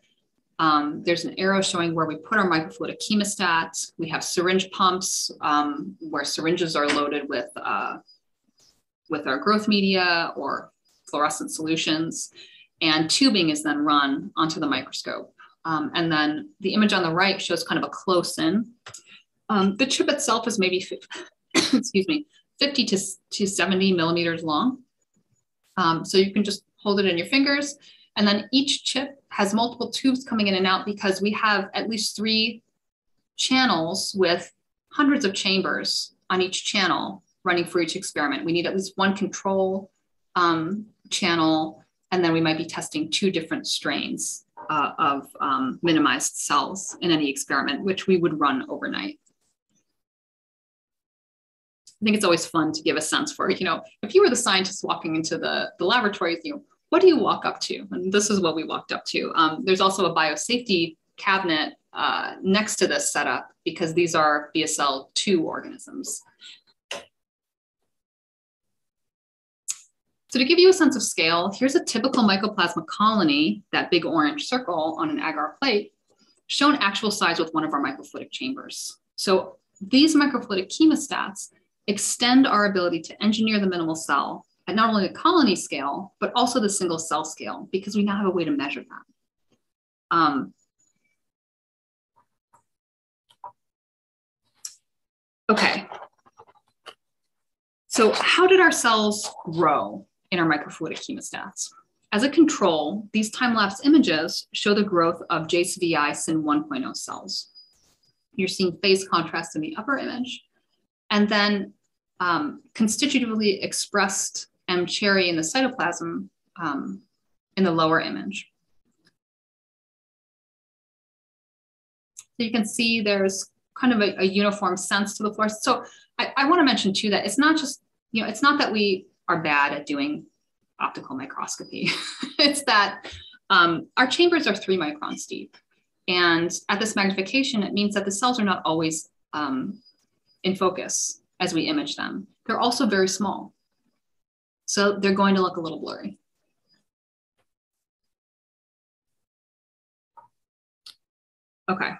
Speaker 2: um, there's an arrow showing where we put our microfluidic chemostat. We have syringe pumps um, where syringes are loaded with, uh, with our growth media or fluorescent solutions. And tubing is then run onto the microscope. Um, and then the image on the right shows kind of a close in. Um, the chip itself is maybe, <coughs> excuse me, 50 to, to 70 millimeters long. Um, so you can just hold it in your fingers and then each chip has multiple tubes coming in and out because we have at least three channels with hundreds of chambers on each channel running for each experiment. We need at least one control um, channel, and then we might be testing two different strains uh, of um, minimized cells in any experiment, which we would run overnight. I think it's always fun to give a sense for, you know, if you were the scientist walking into the, the laboratory, you know, what do you walk up to? And this is what we walked up to. Um, there's also a biosafety cabinet uh, next to this setup because these are BSL-2 organisms. So to give you a sense of scale, here's a typical mycoplasma colony, that big orange circle on an agar plate, shown actual size with one of our microfluidic chambers. So these microfluidic chemostats extend our ability to engineer the minimal cell at not only the colony scale, but also the single cell scale, because we now have a way to measure that. Um, okay. So how did our cells grow in our microfluidic chemostats? As a control, these time-lapse images show the growth of JCVI SYN 1.0 cells. You're seeing phase contrast in the upper image, and then um, constitutively expressed M. cherry in the cytoplasm um, in the lower image. So you can see there's kind of a, a uniform sense to the fluorescence. So I, I want to mention too that it's not just, you know, it's not that we are bad at doing optical microscopy. <laughs> it's that um, our chambers are three microns deep. And at this magnification, it means that the cells are not always um, in focus as we image them. They're also very small. So they're going to look a little blurry. Okay.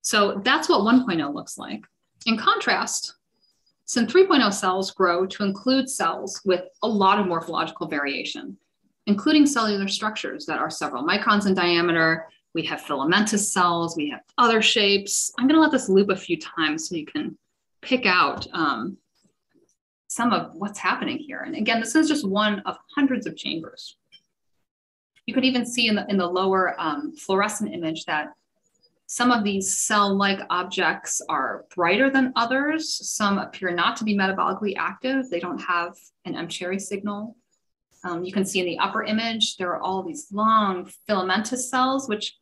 Speaker 2: So that's what 1.0 looks like. In contrast, SYN 3.0 cells grow to include cells with a lot of morphological variation, including cellular structures that are several microns in diameter. We have filamentous cells, we have other shapes. I'm gonna let this loop a few times so you can pick out um, some of what's happening here. And again, this is just one of hundreds of chambers. You could even see in the, in the lower um, fluorescent image that some of these cell-like objects are brighter than others. Some appear not to be metabolically active. They don't have an M-Cherry signal. Um, you can see in the upper image, there are all these long filamentous cells, which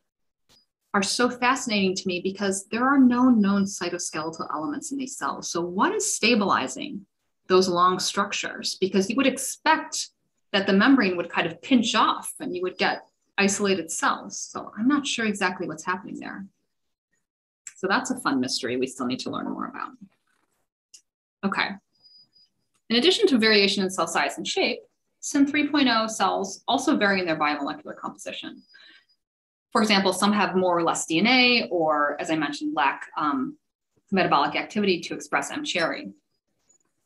Speaker 2: are so fascinating to me because there are no known cytoskeletal elements in these cells. So what is stabilizing those long structures? Because you would expect that the membrane would kind of pinch off and you would get isolated cells. So I'm not sure exactly what's happening there. So that's a fun mystery we still need to learn more about. Okay. In addition to variation in cell size and shape, SYN 3.0 cells also vary in their biomolecular composition. For example, some have more or less DNA, or as I mentioned, lack um, metabolic activity to express M-Cherry.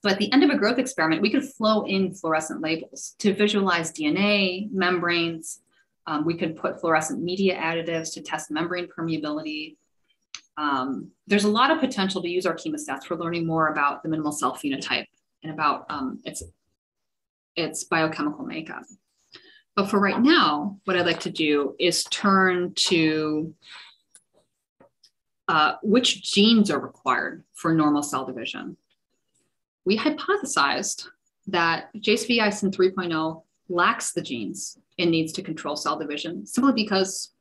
Speaker 2: So at the end of a growth experiment, we could flow in fluorescent labels to visualize DNA, membranes. Um, we could put fluorescent media additives to test membrane permeability. Um, there's a lot of potential to use our chemostats for learning more about the minimal cell phenotype and about um, its, its biochemical makeup. But for right now, what I'd like to do is turn to uh, which genes are required for normal cell division we hypothesized that JCVI SYN 3.0 lacks the genes it needs to control cell division simply because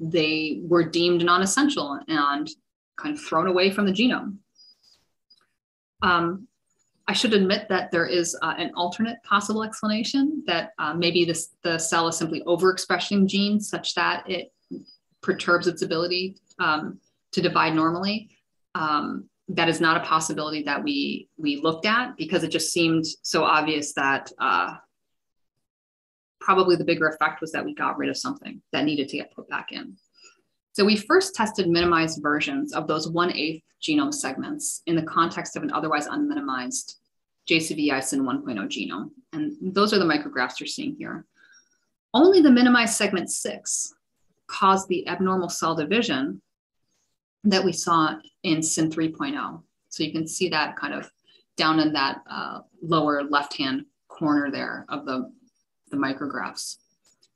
Speaker 2: they were deemed non-essential and kind of thrown away from the genome. Um, I should admit that there is uh, an alternate possible explanation that uh, maybe this, the cell is simply overexpressing genes such that it perturbs its ability um, to divide normally. Um, that is not a possibility that we we looked at because it just seemed so obvious that uh, probably the bigger effect was that we got rid of something that needed to get put back in. So we first tested minimized versions of those one-eighth genome segments in the context of an otherwise unminimized JCV SYN 1.0 genome. And those are the micrographs you're seeing here. Only the minimized segment six caused the abnormal cell division that we saw in SYN 3.0. So you can see that kind of down in that uh, lower left-hand corner there of the, the micrographs.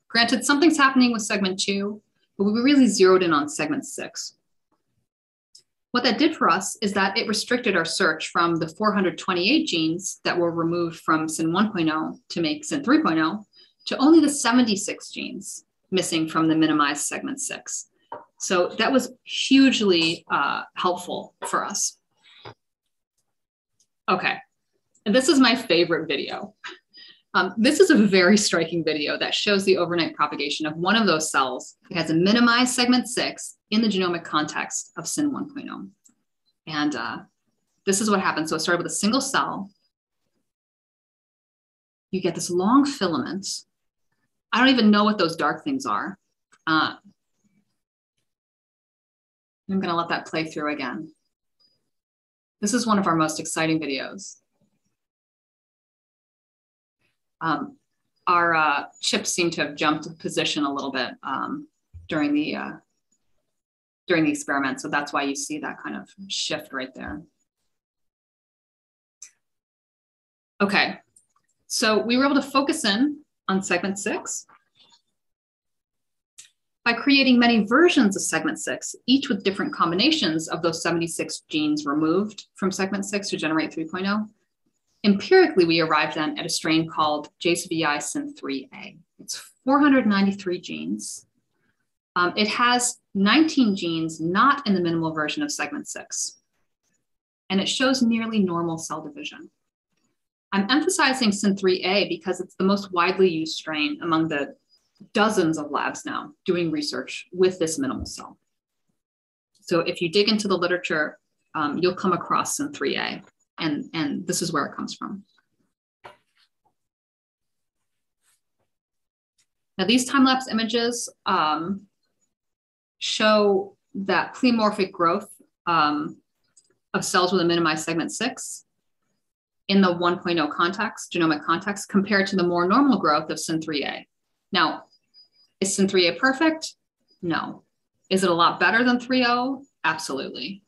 Speaker 2: Granted, something's happening with segment two, but we really zeroed in on segment six. What that did for us is that it restricted our search from the 428 genes that were removed from SYN 1.0 to make SYN 3.0 to only the 76 genes missing from the minimized segment six. So that was hugely uh, helpful for us. Okay, and this is my favorite video. Um, this is a very striking video that shows the overnight propagation of one of those cells. It has a minimized segment six in the genomic context of SYN 1.0. And uh, this is what happens. So it started with a single cell. You get this long filament. I don't even know what those dark things are. Uh, I'm going to let that play through again. This is one of our most exciting videos. Um, our uh, chips seem to have jumped position a little bit um, during the uh, during the experiment, so that's why you see that kind of shift right there. Okay, so we were able to focus in on segment six by creating many versions of segment 6, each with different combinations of those 76 genes removed from segment 6 to generate 3.0, empirically, we arrived then at a strain called JCVI SYN3A. It's 493 genes. Um, it has 19 genes not in the minimal version of segment 6, and it shows nearly normal cell division. I'm emphasizing SYN3A because it's the most widely used strain among the dozens of labs now doing research with this minimal cell. So if you dig into the literature, um, you'll come across SYN3A, and, and this is where it comes from. Now these time-lapse images um, show that pleomorphic growth um, of cells with a minimized segment six in the 1.0 context, genomic context, compared to the more normal growth of SYN3A. Now, is SYN3A perfect? No. Is it a lot better than 3.0? Absolutely.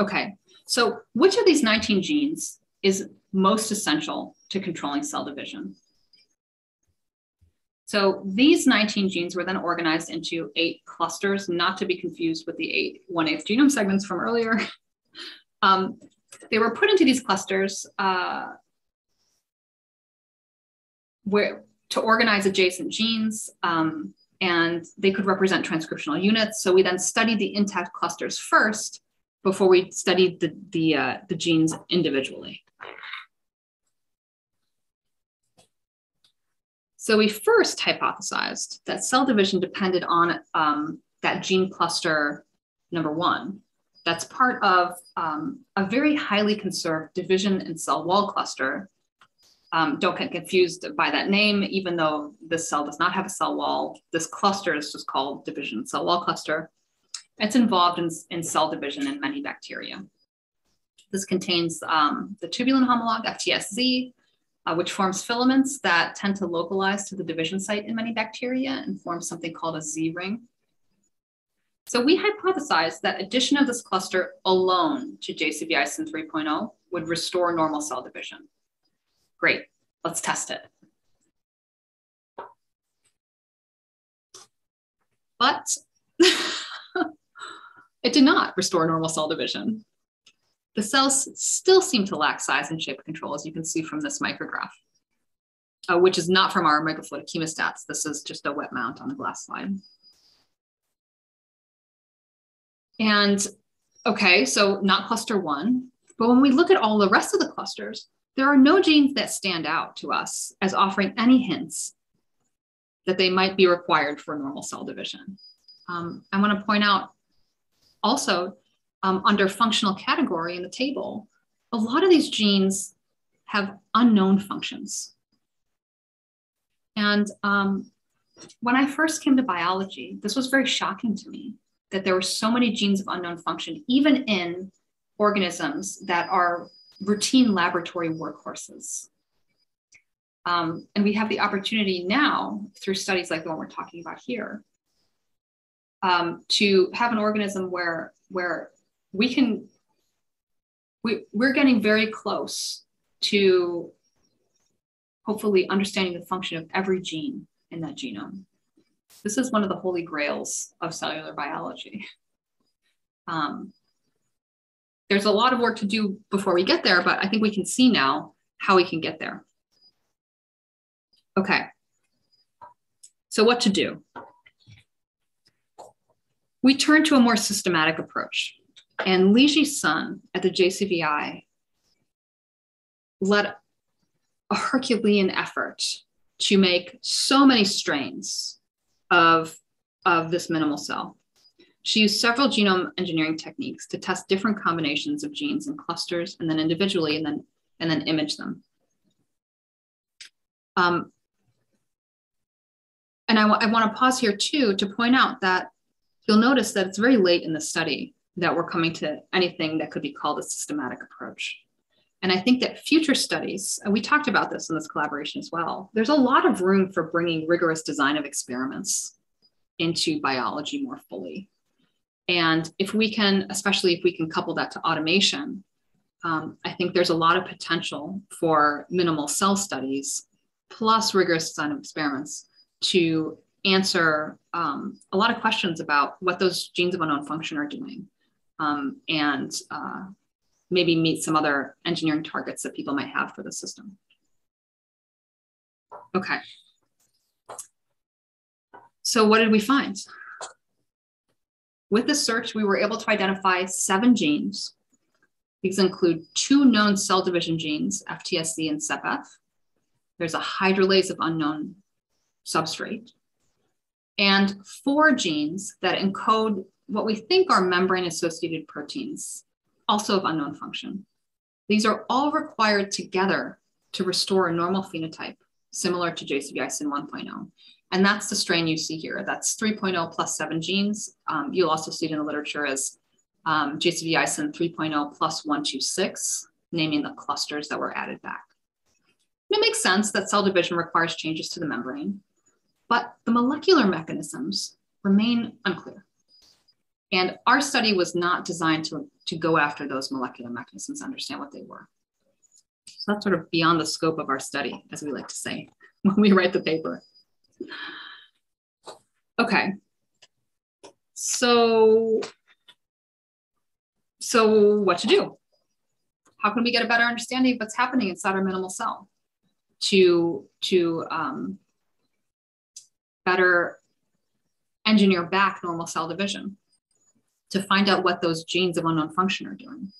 Speaker 2: Okay, so which of these 19 genes is most essential to controlling cell division? So these 19 genes were then organized into eight clusters, not to be confused with the eight 1 8 genome segments from earlier. <laughs> um, they were put into these clusters uh, where to organize adjacent genes, um, and they could represent transcriptional units. So we then studied the intact clusters first before we studied the, the, uh, the genes individually. So we first hypothesized that cell division depended on um, that gene cluster number one. That's part of um, a very highly conserved division and cell wall cluster. Um, don't get confused by that name, even though this cell does not have a cell wall. This cluster is just called division cell wall cluster. It's involved in, in cell division in many bacteria. This contains um, the tubulin homologue, FTSZ, uh, which forms filaments that tend to localize to the division site in many bacteria and form something called a Z ring. So we hypothesized that addition of this cluster alone to JCVI SYN 3.0 would restore normal cell division. Great, let's test it. But <laughs> it did not restore normal cell division. The cells still seem to lack size and shape control, as you can see from this micrograph, uh, which is not from our microfluidic chemostats. This is just a wet mount on a glass slide. And okay, so not cluster one, but when we look at all the rest of the clusters, there are no genes that stand out to us as offering any hints that they might be required for normal cell division. Um, I want to point out also um, under functional category in the table, a lot of these genes have unknown functions. And um, when I first came to biology, this was very shocking to me that there were so many genes of unknown function, even in organisms that are routine laboratory workhorses. Um, and we have the opportunity now through studies like the one we're talking about here um, to have an organism where, where we can we, we're getting very close to hopefully understanding the function of every gene in that genome. This is one of the holy grails of cellular biology. Um, there's a lot of work to do before we get there, but I think we can see now how we can get there. Okay. So what to do? We turn to a more systematic approach. And Li Sun at the JCVI led a Herculean effort to make so many strains of, of this minimal cell. She used several genome engineering techniques to test different combinations of genes in clusters and then individually and then, and then image them. Um, and I, I want to pause here too to point out that you'll notice that it's very late in the study that we're coming to anything that could be called a systematic approach. And I think that future studies, and we talked about this in this collaboration as well, there's a lot of room for bringing rigorous design of experiments into biology more fully. And if we can, especially if we can couple that to automation, um, I think there's a lot of potential for minimal cell studies plus rigorous design of experiments to answer um, a lot of questions about what those genes of unknown function are doing um, and uh, maybe meet some other engineering targets that people might have for the system. Okay. So what did we find? With the search, we were able to identify seven genes. These include two known cell division genes, FTSC and CEPF. There's a hydrolase of unknown substrate, and four genes that encode what we think are membrane associated proteins, also of unknown function. These are all required together to restore a normal phenotype, similar to JCVIsin 1.0. And that's the strain you see here. That's 3.0 plus seven genes. Um, you'll also see it in the literature as um, JCVIsin 3.0 plus 126, naming the clusters that were added back. it makes sense that cell division requires changes to the membrane, but the molecular mechanisms remain unclear. And our study was not designed to, to go after those molecular mechanisms, understand what they were. So that's sort of beyond the scope of our study, as we like to say <laughs> when we write the paper. Okay. So, so what to do? How can we get a better understanding of what's happening inside our minimal cell to, to um, better engineer back normal cell division to find out what those genes of unknown function are doing?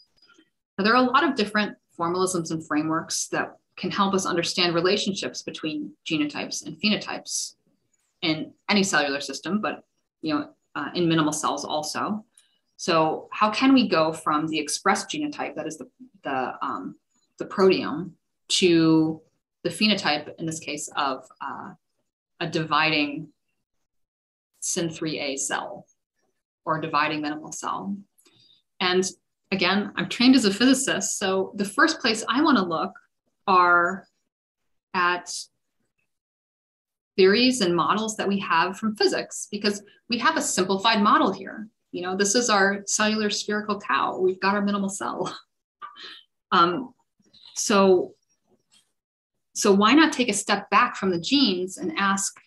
Speaker 2: Now, there are a lot of different formalisms and frameworks that can help us understand relationships between genotypes and phenotypes in any cellular system, but you know, uh, in minimal cells also. So how can we go from the expressed genotype, that is the, the, um, the proteome, to the phenotype, in this case, of uh, a dividing SYN3A cell or dividing minimal cell? And again, I'm trained as a physicist. So the first place I want to look are at theories and models that we have from physics because we have a simplified model here. You know, this is our cellular spherical cow. We've got our minimal cell. <laughs> Um, so, so why not take a step back from the genes and ask,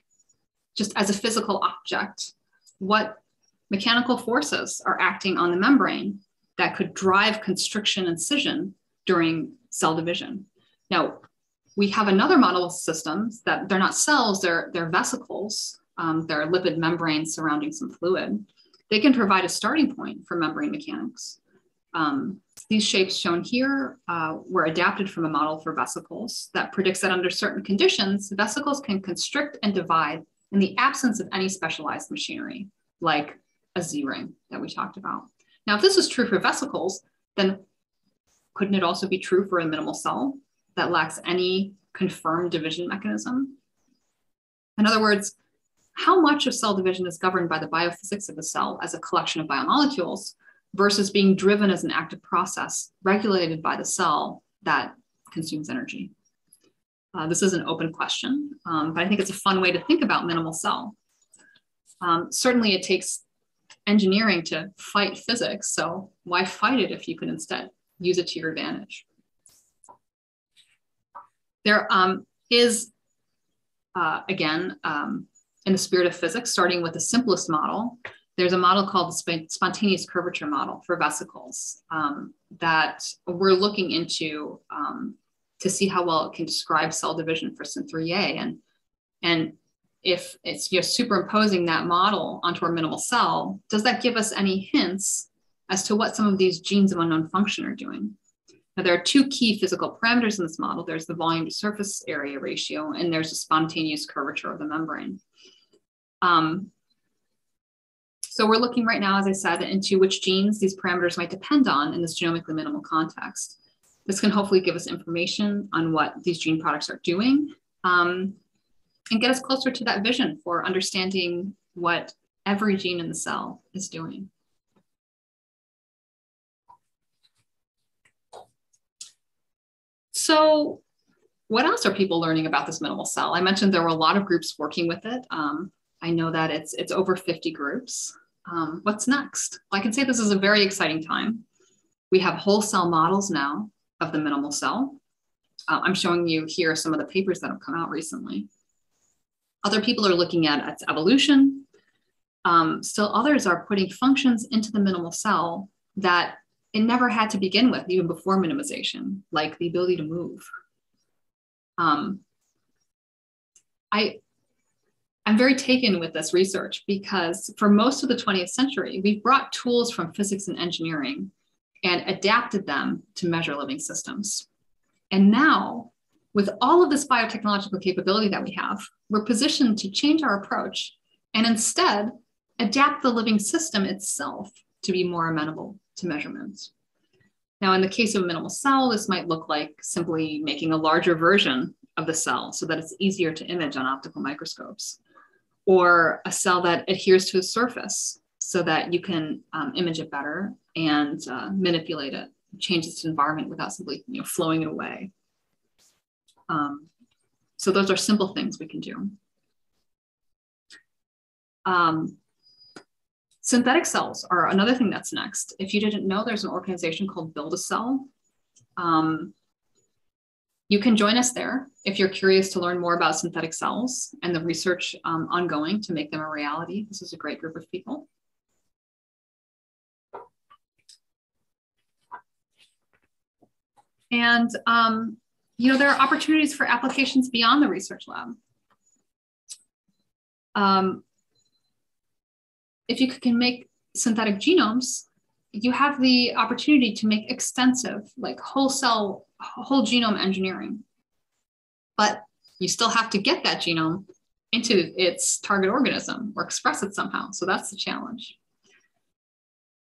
Speaker 2: just as a physical object, what mechanical forces are acting on the membrane that could drive constriction and scission during cell division? Now, we have another model of systems that they're not cells, they're, they're vesicles. Um, they're lipid membranes surrounding some fluid. They can provide a starting point for membrane mechanics. Um, these shapes shown here uh, were adapted from a model for vesicles that predicts that under certain conditions, vesicles can constrict and divide in the absence of any specialized machinery, like a Z-ring that we talked about. Now, if this is true for vesicles, then couldn't it also be true for a minimal cell? that lacks any confirmed division mechanism. In other words, how much of cell division is governed by the biophysics of the cell as a collection of biomolecules versus being driven as an active process regulated by the cell that consumes energy? Uh, this is an open question, um, but I think it's a fun way to think about minimal cell. Um, certainly, it takes engineering to fight physics, so why fight it if you can instead use it to your advantage? There um, is, uh, again, um, in the spirit of physics, starting with the simplest model, there's a model called the spontaneous curvature model for vesicles um, that we're looking into um, to see how well it can describe cell division for SYN3A. And, and if it's you're superimposing that model onto our minimal cell, does that give us any hints as to what some of these genes of unknown function are doing? Now, there are two key physical parameters in this model. There's the volume to surface area ratio, and there's a spontaneous curvature of the membrane. Um, so we're looking right now, as I said, into which genes these parameters might depend on in this genomically minimal context. This can hopefully give us information on what these gene products are doing um, and get us closer to that vision for understanding what every gene in the cell is doing. So what else are people learning about this minimal cell? I mentioned there were a lot of groups working with it. Um, I know that it's it's over 50 groups. Um, what's next? I can say this is a very exciting time. We have whole cell models now of the minimal cell. Uh, I'm showing you here some of the papers that have come out recently. Other people are looking at its evolution. Um, still others are putting functions into the minimal cell that it never had to begin with, even before minimization, like the ability to move. Um, I, I'm very taken with this research because for most of the 20th century, we've brought tools from physics and engineering and adapted them to measure living systems. And now, with all of this biotechnological capability that we have, we're positioned to change our approach and instead adapt the living system itself to be more amenable to measurements. Now, in the case of a minimal cell, this might look like simply making a larger version of the cell so that it's easier to image on optical microscopes, or a cell that adheres to a surface so that you can um, image it better and uh, manipulate it, change its environment without simply you know, flowing it away. Um, so those are simple things we can do. Um, synthetic cells are another thing that's next. If you didn't know, there's an organization called Build a Cell. Um, you can join us there if you're curious to learn more about synthetic cells and the research um, ongoing to make them a reality. This is a great group of people. And, um, you know, there are opportunities for applications beyond the research lab. Um, if you can make synthetic genomes, you have the opportunity to make extensive, like whole cell, whole genome engineering. But you still have to get that genome into its target organism or express it somehow. So that's the challenge.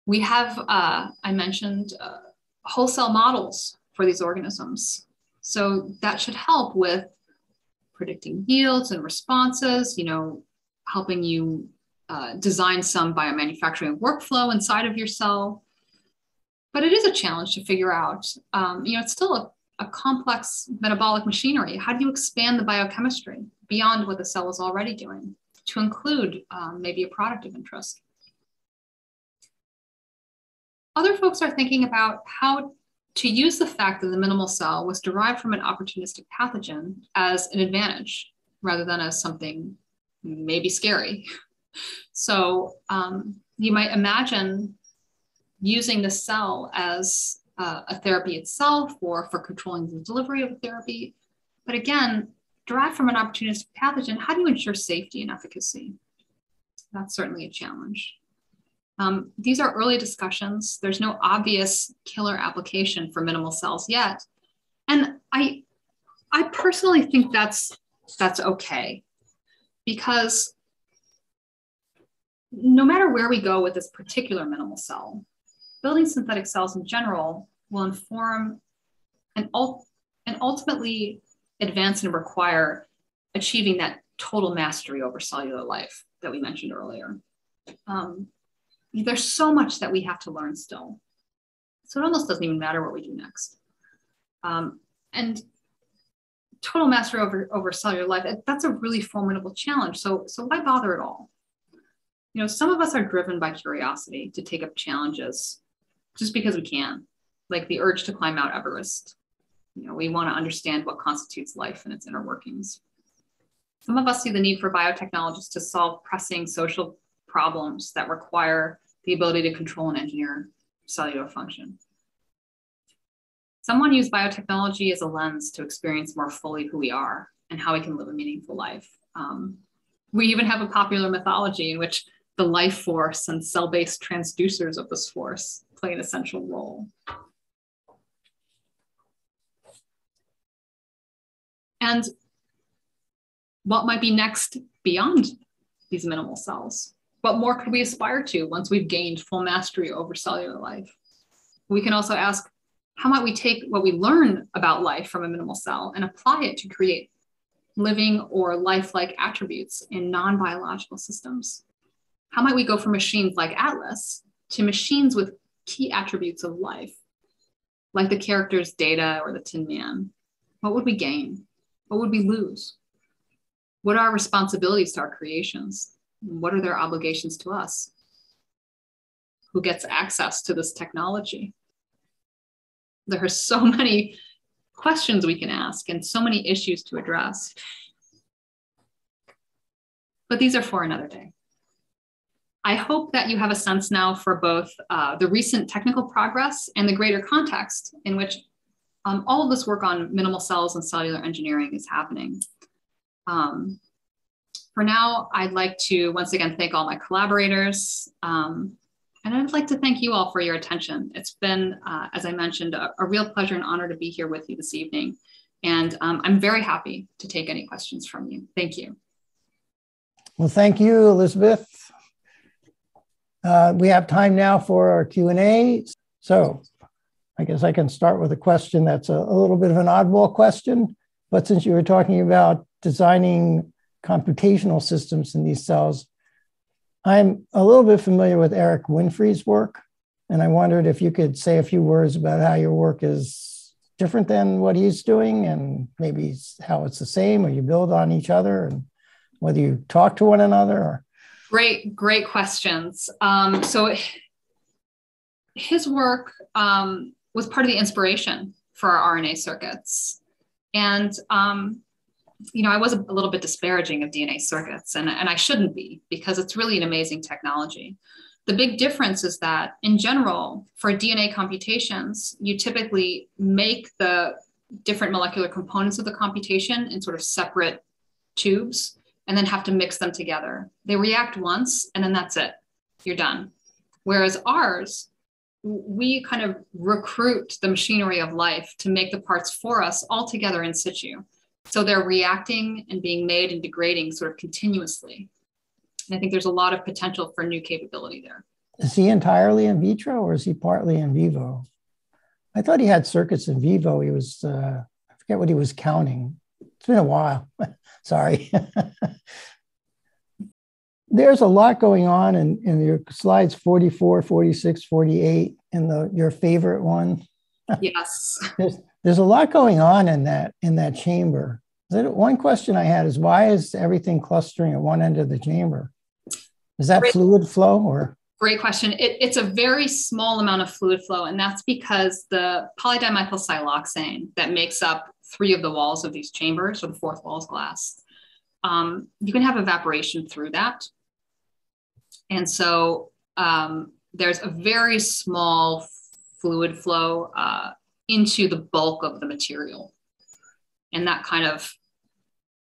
Speaker 2: We have, uh, I mentioned, uh, whole cell models for these organisms. So that should help with predicting yields and responses, you know, helping you uh, design some biomanufacturing workflow inside of your cell. But it is a challenge to figure out. Um, you know, it's still a, a complex metabolic machinery. How do you expand the biochemistry beyond what the cell is already doing to include um, maybe a product of interest? Other folks are thinking about how to use the fact that the minimal cell was derived from an opportunistic pathogen as an advantage rather than as something maybe scary. <laughs> So um, you might imagine using the cell as uh, a therapy itself or for controlling the delivery of a therapy. But again, derived from an opportunistic pathogen, how do you ensure safety and efficacy? That's certainly a challenge. Um, these are early discussions. There's no obvious killer application for minimal cells yet. And I, I personally think that's, that's okay because no matter where we go with this particular minimal cell, building synthetic cells in general will inform and, ul- and ultimately advance and require achieving that total mastery over cellular life that we mentioned earlier. Um, there's so much that we have to learn still. So it almost doesn't even matter what we do next. Um, and total mastery over, over cellular life, that's a really formidable challenge. So, so why bother at all? You know, some of us are driven by curiosity to take up challenges just because we can, like the urge to climb Mount Everest. You know, we want to understand what constitutes life and its inner workings. Some of us see the need for biotechnologists to solve pressing social problems that require the ability to control and engineer cellular function. Someone used biotechnology as a lens to experience more fully who we are and how we can live a meaningful life. Um, we even have a popular mythology in which the life force and cell-based transducers of this force play an essential role. And what might be next beyond these minimal cells? What more could we aspire to once we've gained full mastery over cellular life? We can also ask, how might we take what we learn about life from a minimal cell and apply it to create living or lifelike attributes in non-biological systems? How might we go from machines like Atlas to machines with key attributes of life, like the character's data or the Tin Man? What would we gain? What would we lose? What are our responsibilities to our creations? What are their obligations to us? Who gets access to this technology? There are so <laughs> many questions we can ask and so many issues to address. but these are for another day. I hope that you have a sense now for both uh, the recent technical progress and the greater context in which um, all of this work on minimal cells and cellular engineering is happening. Um, for now, I'd like to once again thank all my collaborators. Um, and I'd like to thank you all for your attention. It's been, uh, as I mentioned, a, a, real pleasure and honor to be here with you this evening. And um, I'm very happy to take any questions from you. Thank you.
Speaker 1: Well, thank you, Elizabeth. Uh, we have time now for our Q&A. So I guess I can start with a question that's a, a little bit of an oddball question. But since you were talking about designing computational systems in these cells. I'm a little bit familiar with Eric Winfrey's work, and I wondered if you could say a few words about how your work is different than what he's doing, and maybe how it's the same, or you build on each other, and whether you talk to one another. Or...
Speaker 2: Great, great questions. Um, so his work um, was part of the inspiration for our RNA circuits. And um, you know, I was a little bit disparaging of DNA circuits, and, and I shouldn't be because it's really an amazing technology. The big difference is that, in general, for DNA computations, you typically make the different molecular components of the computation in sort of separate tubes and then have to mix them together. They react once and then that's it, you're done. Whereas ours, we kind of recruit the machinery of life to make the parts for us all together in situ. So they're reacting and being made and degrading sort of continuously. And I think there's a lot of potential for new capability there.
Speaker 1: Is he entirely in vitro or is he partly in vivo? I thought he had circuits in vivo. He was, uh, I forget what he was counting. It's been a while. <laughs> Sorry. <laughs> There's a lot going on in, in your slides 44, 46, 48, and the your favorite one. <laughs>
Speaker 2: Yes.
Speaker 1: There's, a lot going on in that in that chamber. One question I had is why is everything clustering at one end of the chamber? Is that Great. fluid flow or?
Speaker 2: Great question. It, it's a very small amount of fluid flow, and that's because the polydimethyl siloxane that makes up three of the walls of these chambers, or the fourth wall is glass, um, you can have evaporation through that. And so um, there's a very small fluid flow uh, into the bulk of the material. And that kind of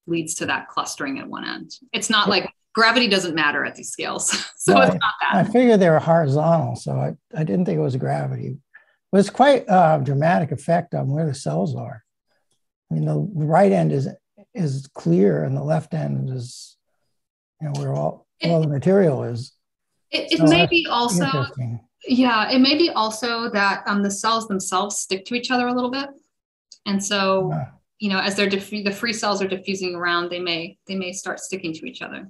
Speaker 2: leads to that clustering at one end. It's not like gravity doesn't matter at these scales. <laughs> so it's not that.
Speaker 1: I figured they were horizontal, so I, I didn't think it was gravity. But it's quite a dramatic effect on where the cells are. I mean, the right end is is clear and the left end is, you know, where all, it, all the material is.
Speaker 2: It, it so may be also yeah, it may be also that um, the cells themselves stick to each other a little bit, and so yeah. you know, as they're diff- the free cells are diffusing around, they may they may start sticking to each other.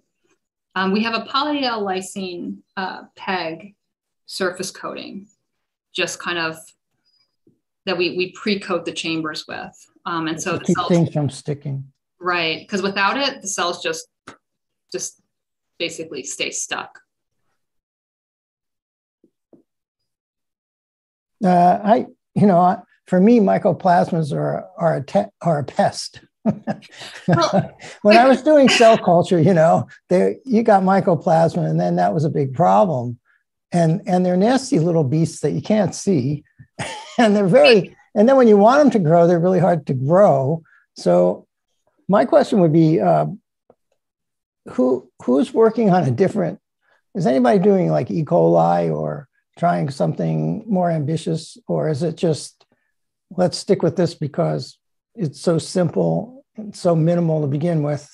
Speaker 2: Um, we have a poly-L lysine uh, PEG surface coating, just kind of that we we pre-coat the chambers with, um, and so
Speaker 1: the keep cells, things from sticking.
Speaker 2: Right, because without it, the cells just just basically stay stuck.
Speaker 1: Uh, I, you know, for me, mycoplasmas are are a te- are a pest. <laughs> when I was <laughs> doing cell culture, you know, there you got mycoplasma, and then that was a big problem. And and they're nasty little beasts that you can't see, <laughs> and they're very. And then when you want them to grow, they're really hard to grow. So, my question would be, uh, who who's working on a different? Is anybody doing like E. coli or trying something more ambitious, or is it just let's stick with this because it's so simple and so minimal to begin with,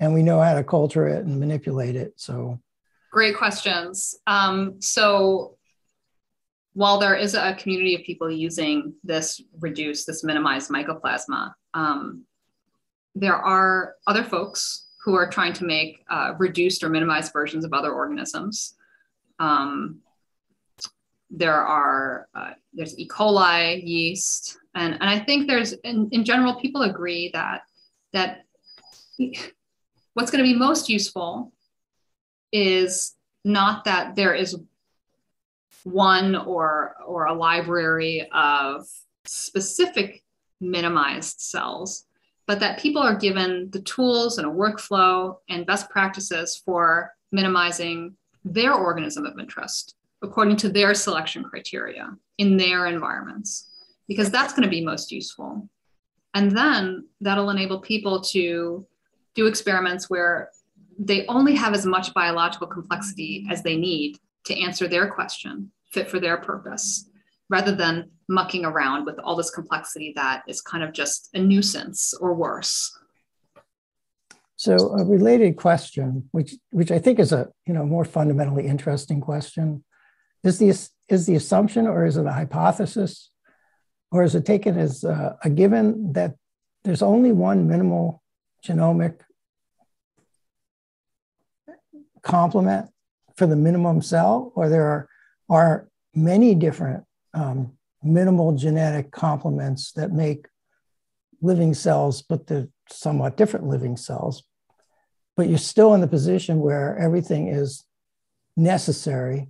Speaker 1: and we know how to culture it and manipulate it? So,
Speaker 2: great questions. Um, so, while there is a community of people using this reduced, this minimized mycoplasma, um, there are other folks who are trying to make uh, reduced or minimized versions of other organisms. Um, there are uh, there's E. coli yeast, and and I think there's in, in general people agree that that what's going to be most useful is not that there is one or or a library of specific minimized cells but that people are given the tools and a workflow and best practices for minimizing their organism of interest according to their selection criteria in their environments, because that's going to be most useful. And then that'll enable people to do experiments where they only have as much biological complexity as they need to answer their question, fit for their purpose, rather than mucking around with all this complexity that is kind of just a nuisance or worse.
Speaker 1: So a related question, which which I think is a you know more fundamentally interesting question, is the is the assumption or is it a hypothesis, or is it taken as a, a given that there's only one minimal genomic complement for the minimum cell, or there are, are many different um, minimal genetic complements that make living cells, but they're somewhat different living cells. But you're still in the position where everything is necessary,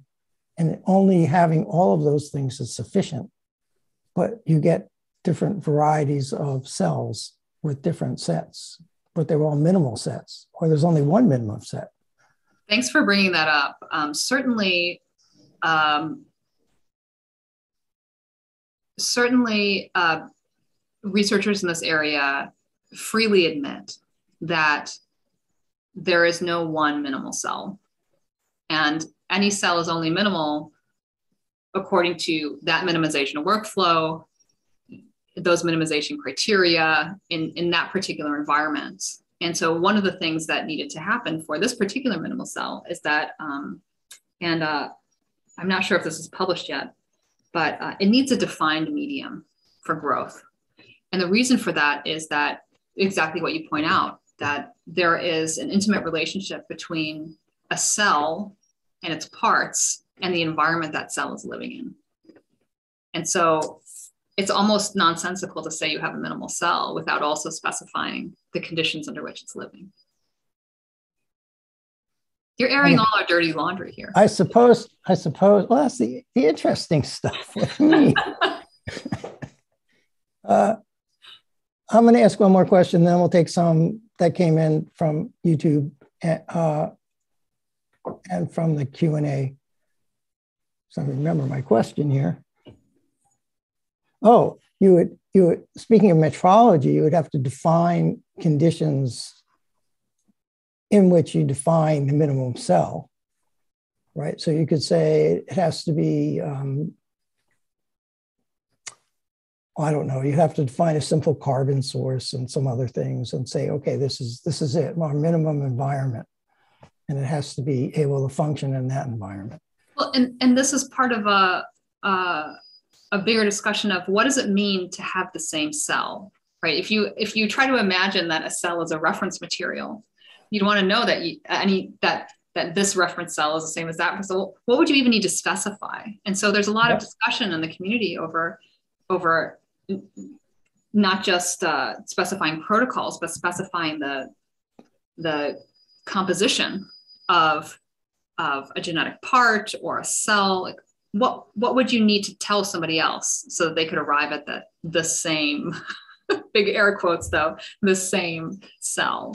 Speaker 1: and only having all of those things is sufficient. But you get different varieties of cells with different sets, but they're all minimal sets, or there's only one minimum set.
Speaker 2: Thanks for bringing that up. Um, certainly, um, certainly, uh, researchers in this area freely admit that there is no one minimal cell, and any cell is only minimal according to that minimization of workflow, those minimization criteria in, in that particular environment. And so one of the things that needed to happen for this particular minimal cell is that, um, and uh, I'm not sure if this is published yet, but uh, it needs a defined medium for growth. And the reason for that is that exactly what you point out, that there is an intimate relationship between a cell and its parts and the environment that cell is living in. And so it's almost nonsensical to say you have a minimal cell without also specifying the conditions under which it's living. You're airing all our dirty laundry here.
Speaker 1: I suppose, I suppose, well, that's the, the interesting stuff with me. <laughs> uh, I'm going to ask one more question, then we'll take some that came in from YouTube uh, and from the Q&A. So remember my question here. Oh, you would you would speaking of metrology, you would have to define conditions in which you define the minimum cell, right? So you could say it has to be. Um, I don't know. You have to define a simple carbon source and some other things, and say, okay, this is this is it, our minimum environment, and it has to be able to function in that environment.
Speaker 2: Well, and and this is part of a. Uh a bigger discussion of what does it mean to have the same cell right if you if you try to imagine that a cell is a reference material you'd want to know that you, any that that this reference cell is the same as that so what would you even need to specify and so there's a lot of discussion in the community over over not just uh, specifying protocols but specifying the the composition of of a genetic part or a cell like what what would you need to tell somebody else so that they could arrive at the the same <laughs> big air quotes though the same cell?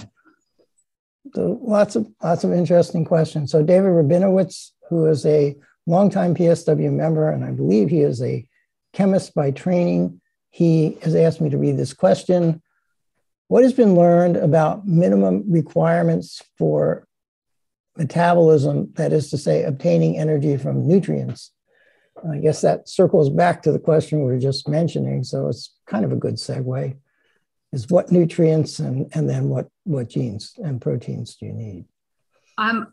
Speaker 1: So lots of lots of interesting questions. So david rabinowitz who is a longtime psw member and i believe he is a chemist by training he has asked me to read this question. What has been learned about minimum requirements for metabolism that is to say obtaining energy from nutrients I guess that circles back to the question we were just mentioning. So it's kind of a good segue. Is what nutrients and, and then what, what genes and proteins do you need?
Speaker 2: I'm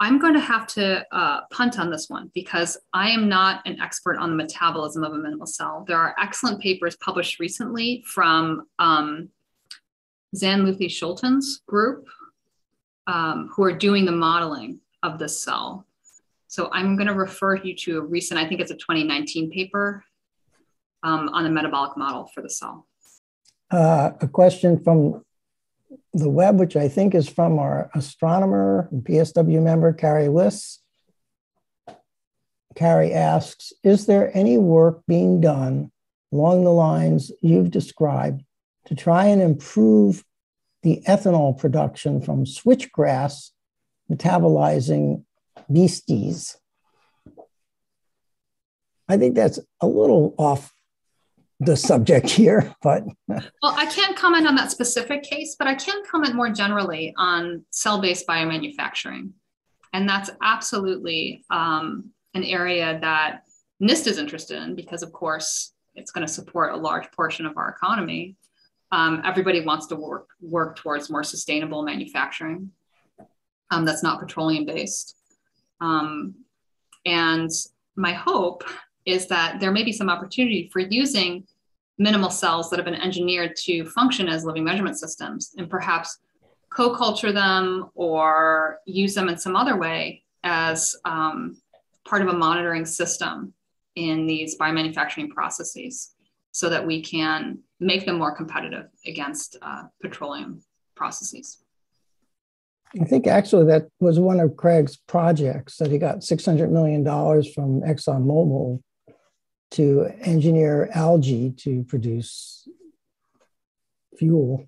Speaker 2: I'm going to have to uh, punt on this one because I am not an expert on the metabolism of a minimal cell. There are excellent papers published recently from um, Zan Schulten's group um, who are doing the modeling of the cell. So I'm going to refer you to a recent, I think it's a 2019 paper um, on the metabolic model for the cell.
Speaker 1: Uh, a question from the web, which I think is from our astronomer and PSW member, Carrie Liss. Carrie asks, is there any work being done along the lines you've described to try and improve the ethanol production from switchgrass metabolizing beasties. I think that's a little off the subject <laughs> here, but. <laughs>
Speaker 2: well, I can't comment on that specific case, but I can comment more generally on cell based biomanufacturing. And that's absolutely um, an area that NIST is interested in because, of course, it's going to support a large portion of our economy. Um, everybody wants to work work towards more sustainable manufacturing um, that's not petroleum based. Um, and my hope is that there may be some opportunity for using minimal cells that have been engineered to function as living measurement systems and perhaps co-culture them or use them in some other way as um, part of a monitoring system in these biomanufacturing processes so that we can make them more competitive against uh, petroleum processes.
Speaker 1: I think actually that was one of Craig's projects that he got $600 million from ExxonMobil to engineer algae to produce fuel.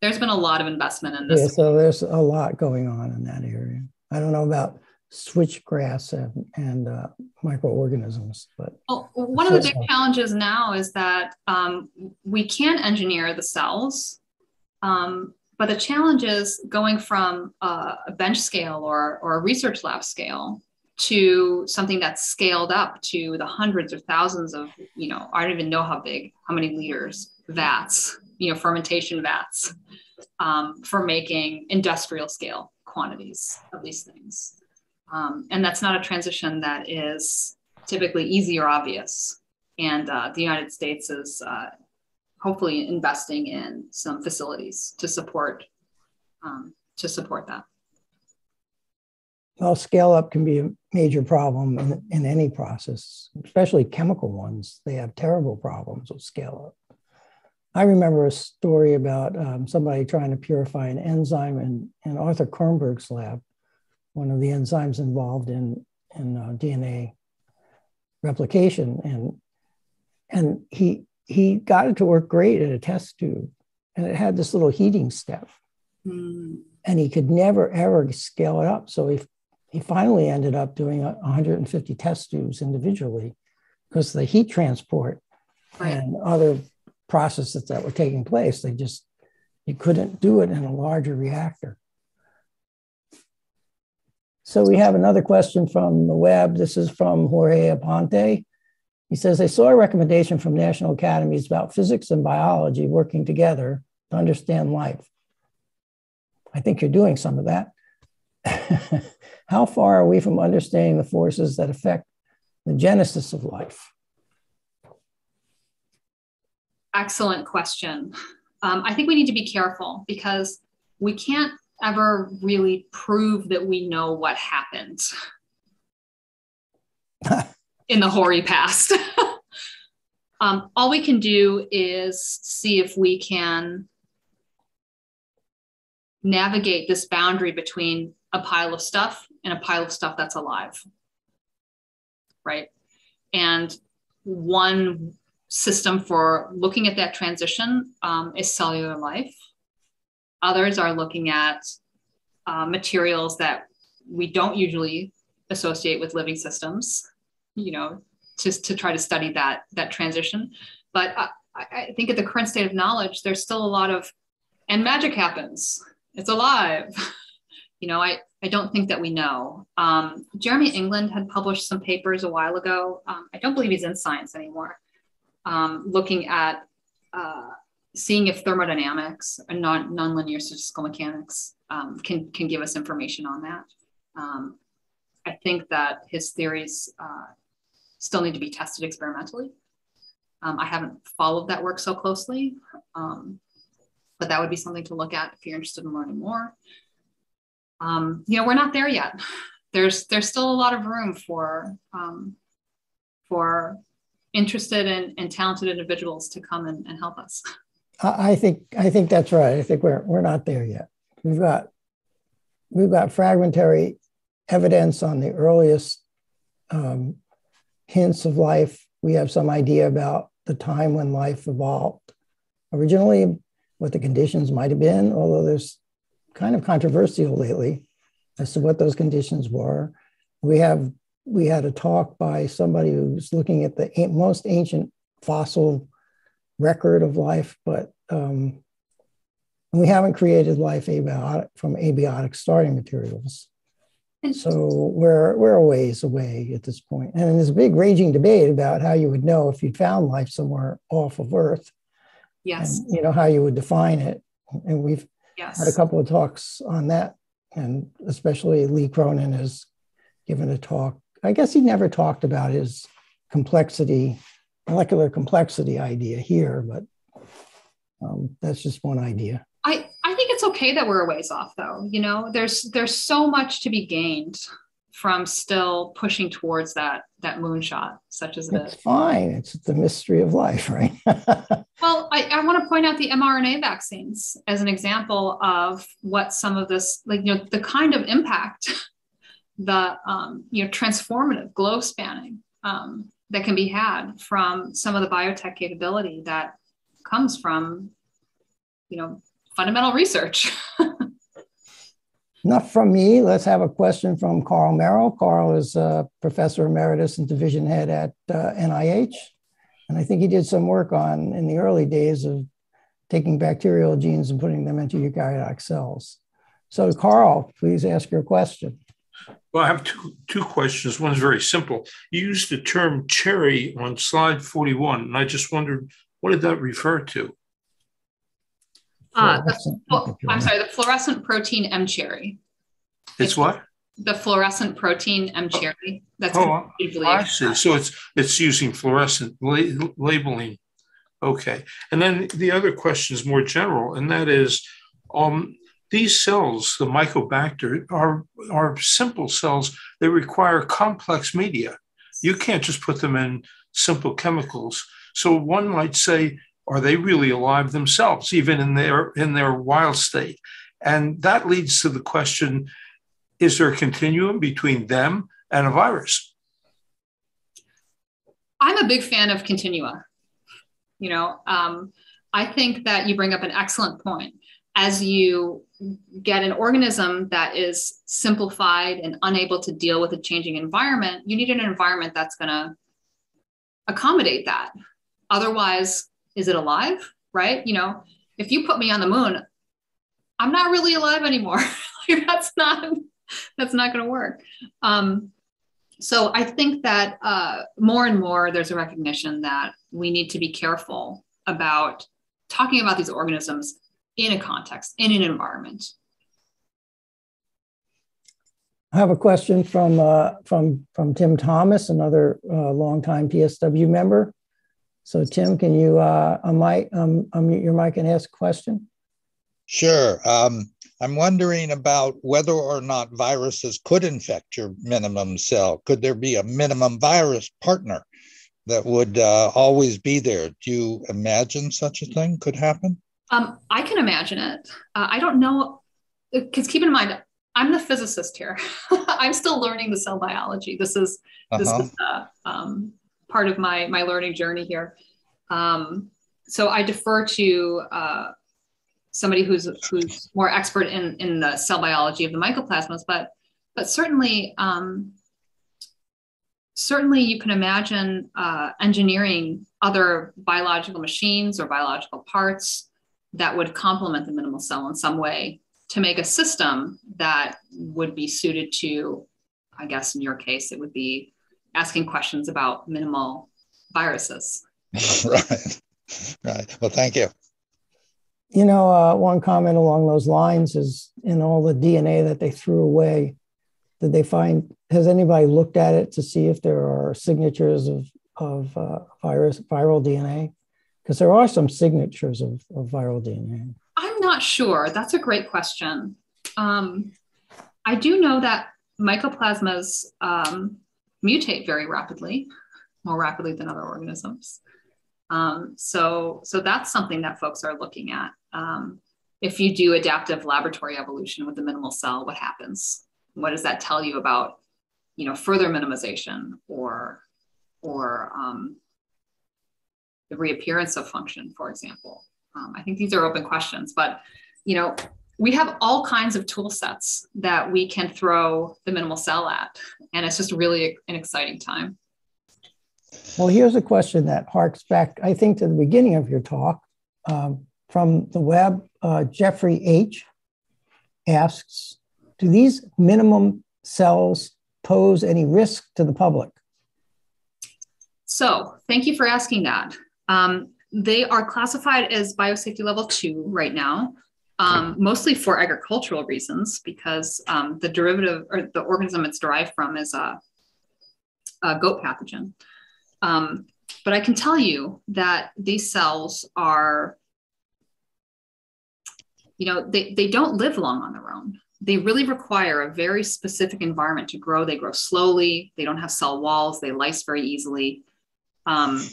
Speaker 2: There's been a lot of investment in this.
Speaker 1: Yeah, so there's a lot going on in that area. I don't know about switchgrass and, and uh, microorganisms, but
Speaker 2: well, one of the big challenges now is that um, we can engineer the cells, um, but the challenge is going from a bench scale or, or a research lab scale to something that's scaled up to the hundreds or thousands of, you know, I don't even know how big, how many liters, vats, you know, fermentation vats um, for making industrial scale quantities of these things. Um, and that's not a transition that is typically easy or obvious. And uh, the United States is uh, hopefully investing in some facilities to support um, to support that.
Speaker 1: Well, scale up can be a major problem in, in any process, especially chemical ones. They have terrible problems with scale up. I remember a story about um, somebody trying to purify an enzyme in, in Arthur Kornberg's lab, one of the enzymes involved in, in uh, DNA replication. And, and he, he got it to work great at a test tube, and it had this little heating step. Mm. And he could never, ever scale it up. So he he finally ended up doing 150 test tubes individually because the heat transport right. and other processes that were taking place, they just, you couldn't do it in a larger reactor. So we have another question from the web. This is from Jorge Aponte. He says, I saw a recommendation from national academies about physics and biology working together to understand life. I think you're doing some of that. <laughs> How far are we from understanding the forces that affect the genesis of life?
Speaker 2: Excellent question. Um, I think we need to be careful because we can't ever really prove that we know what happened <laughs> in the hoary past. <laughs> um, all we can do is see if we can navigate this boundary between a pile of stuff and a pile of stuff that's alive. Right. And one system for looking at that transition um, is cellular life. Others are looking at uh, materials that we don't usually associate with living systems, you know, just to try to study that that transition. But I, I think at the current state of knowledge, there's still a lot of, and magic happens. It's alive. <laughs> you know, I, I don't think that we know. Um, Jeremy England had published some papers a while ago. Um, I don't believe he's in science anymore, um, looking at uh, seeing if thermodynamics and non, nonlinear statistical mechanics um, can, can give us information on that. Um, I think that his theories uh, still need to be tested experimentally. Um, I haven't followed that work so closely, but that would be something to look at if you're interested in learning more um, you know, we're not there yet. There's there's still a lot of room for um, for interested and, and talented individuals to come and, and help us. <laughs>
Speaker 1: I think I think that's right. I think we're we're not there yet. We've got we've got fragmentary evidence on the earliest um, hints of life. We have some idea about the time when life evolved originally, what the conditions might have been, although there's kind of controversial lately as to what those conditions were. We have we had a talk by somebody who's looking at the most ancient fossil record of life, but um, we haven't created life abiotic, from abiotic starting materials. So we're we're a ways away at this point. And there's a big raging debate about how you would know if you'd found life somewhere off of Earth.
Speaker 2: Yes.
Speaker 1: And, you know how you would define it. And we've yes. had a couple of talks on that. And especially Lee Cronin has given a talk. I guess he never talked about his complexity, molecular complexity idea here, but um, that's just one idea.
Speaker 2: I, I think it's okay that we're a ways off though. You know, there's there's so much to be gained from still pushing towards that that moonshot, such as
Speaker 1: it's fine. It's the mystery of life, right? <laughs>
Speaker 2: well, I, I want to point out the mRNA vaccines as an example of what some of this, like you know, the kind of impact, <laughs> the um, you know, transformative, glow spanning um, that can be had from some of the biotech capability that comes from, you know, fundamental research. <laughs>
Speaker 1: Not from me. Let's have a question from Carl Merrill. Carl is a professor emeritus and division head at uh, NIH. And I think he did some work on in the early days of taking bacterial genes and putting them into eukaryotic cells. So, Carl, please ask your question.
Speaker 3: Well, I have two, two questions. One is very simple. You used the term cherry on slide 41, and I just wondered what did that refer to?
Speaker 2: Uh, the, oh, I'm sorry, the fluorescent protein mCherry.
Speaker 3: It's, it's what?
Speaker 2: The fluorescent protein mCherry.
Speaker 3: That's oh, I see. So it's it's using fluorescent la- labeling. Okay. And then the other question is more general, and that is, um, these cells, the mycobacter, are are simple cells. They require complex media. You can't just put them in simple chemicals. So one might say are they really alive themselves, even in their in their wild state? And that leads to the question: Is there a continuum between them and a virus?
Speaker 2: I'm a big fan of continua. You know, um, I think that you bring up an excellent point. As you get an organism that is simplified and unable to deal with a changing environment, you need an environment that's going to accommodate that. Otherwise, is it alive? Right? You know, if you put me on the moon, I'm not really alive anymore. <laughs> that's not that's not going to work. Um, so I think that uh, more and more there's a recognition that we need to be careful about talking about these organisms in a context, in an environment.
Speaker 1: I have a question from uh, from from Tim Thomas, another uh, longtime PSW member. So Tim, can you uh, unmic, um, unmute your mic and ask a question?
Speaker 4: Sure. Um, I'm wondering about whether or not viruses could infect your minimum cell. Could there be a minimum virus partner that would uh, always be there? Do you imagine such a thing could happen?
Speaker 2: Um, I can imagine it. Uh, I don't know, because keep in mind, I'm the physicist here. <laughs> I'm still learning the cell biology. This is this uh-huh. is uh, um, part of my my learning journey here. Um, so I defer to uh, somebody who's who's more expert in in the cell biology of the mycoplasmas, but but certainly um, certainly you can imagine uh, engineering other biological machines or biological parts that would complement the minimal cell in some way to make a system that would be suited to, I guess in your case, it would be asking questions about minimal viruses. <laughs>
Speaker 4: right. Right. Well, thank you.
Speaker 1: You know, uh, one comment along those lines is in all the DNA that they threw away, did they find, has anybody looked at it to see if there are signatures of, of uh, virus, viral DNA? Because there are some signatures of, of viral DNA.
Speaker 2: I'm not sure. That's a great question. Um, I do know that mycoplasmas um, mutate very rapidly, more rapidly than other organisms. Um, so, so that's something that folks are looking at. Um, if you do adaptive laboratory evolution with the minimal cell, what happens? What does that tell you about, you know, further minimization or, or um, the reappearance of function, for example? Um, I think these are open questions, but you know, we have all kinds of tool sets that we can throw the minimal cell at, and it's just really an exciting time.
Speaker 1: Well, here's a question that harks back, I think, to the beginning of your talk um, from the web. Uh, Jeffrey H. asks Do these minimum cells pose any risk to the public?
Speaker 2: So, thank you for asking that. Um, they are classified as biosafety level two right now, um, mostly for agricultural reasons, because um, the derivative or the organism it's derived from is a, a goat pathogen. Um, but I can tell you that these cells are, you know, they, they don't live long on their own. They really require a very specific environment to grow. They grow slowly. They don't have cell walls. They lyse very easily. Um,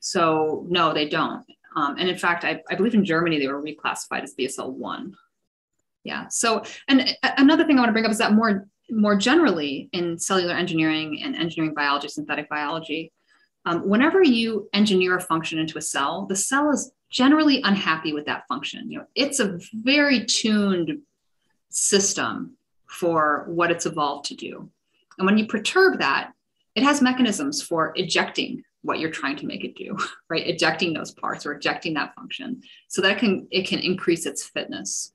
Speaker 2: so no, they don't. Um, and in fact, I, I, believe in Germany they were reclassified as BSL one. Yeah. So, and another thing I want to bring up is that more more generally in cellular engineering and engineering biology, synthetic biology, um, whenever you engineer a function into a cell, the cell is generally unhappy with that function. You know, it's a very tuned system for what it's evolved to do. And when you perturb that, it has mechanisms for ejecting what you're trying to make it do, <laughs> right? Ejecting those parts or ejecting that function so that can it can increase its fitness.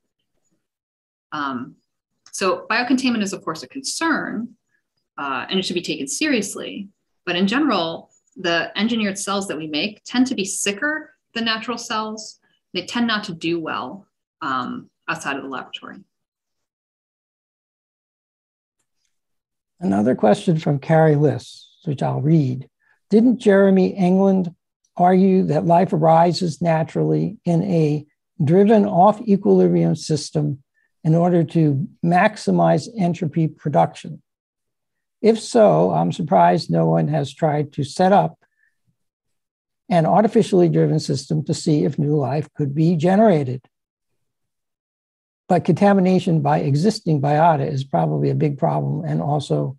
Speaker 2: Um, so biocontainment is, of course, a concern, uh, and it should be taken seriously. But in general, the engineered cells that we make tend to be sicker than natural cells. They tend not to do well um, outside of the laboratory.
Speaker 1: Another question from Carrie Liss, which I'll read. Didn't Jeremy England argue that life arises naturally in a driven off equilibrium system in order to maximize entropy production? If so, I'm surprised no one has tried to set up an artificially driven system to see if new life could be generated. But contamination by existing biota is probably a big problem, and also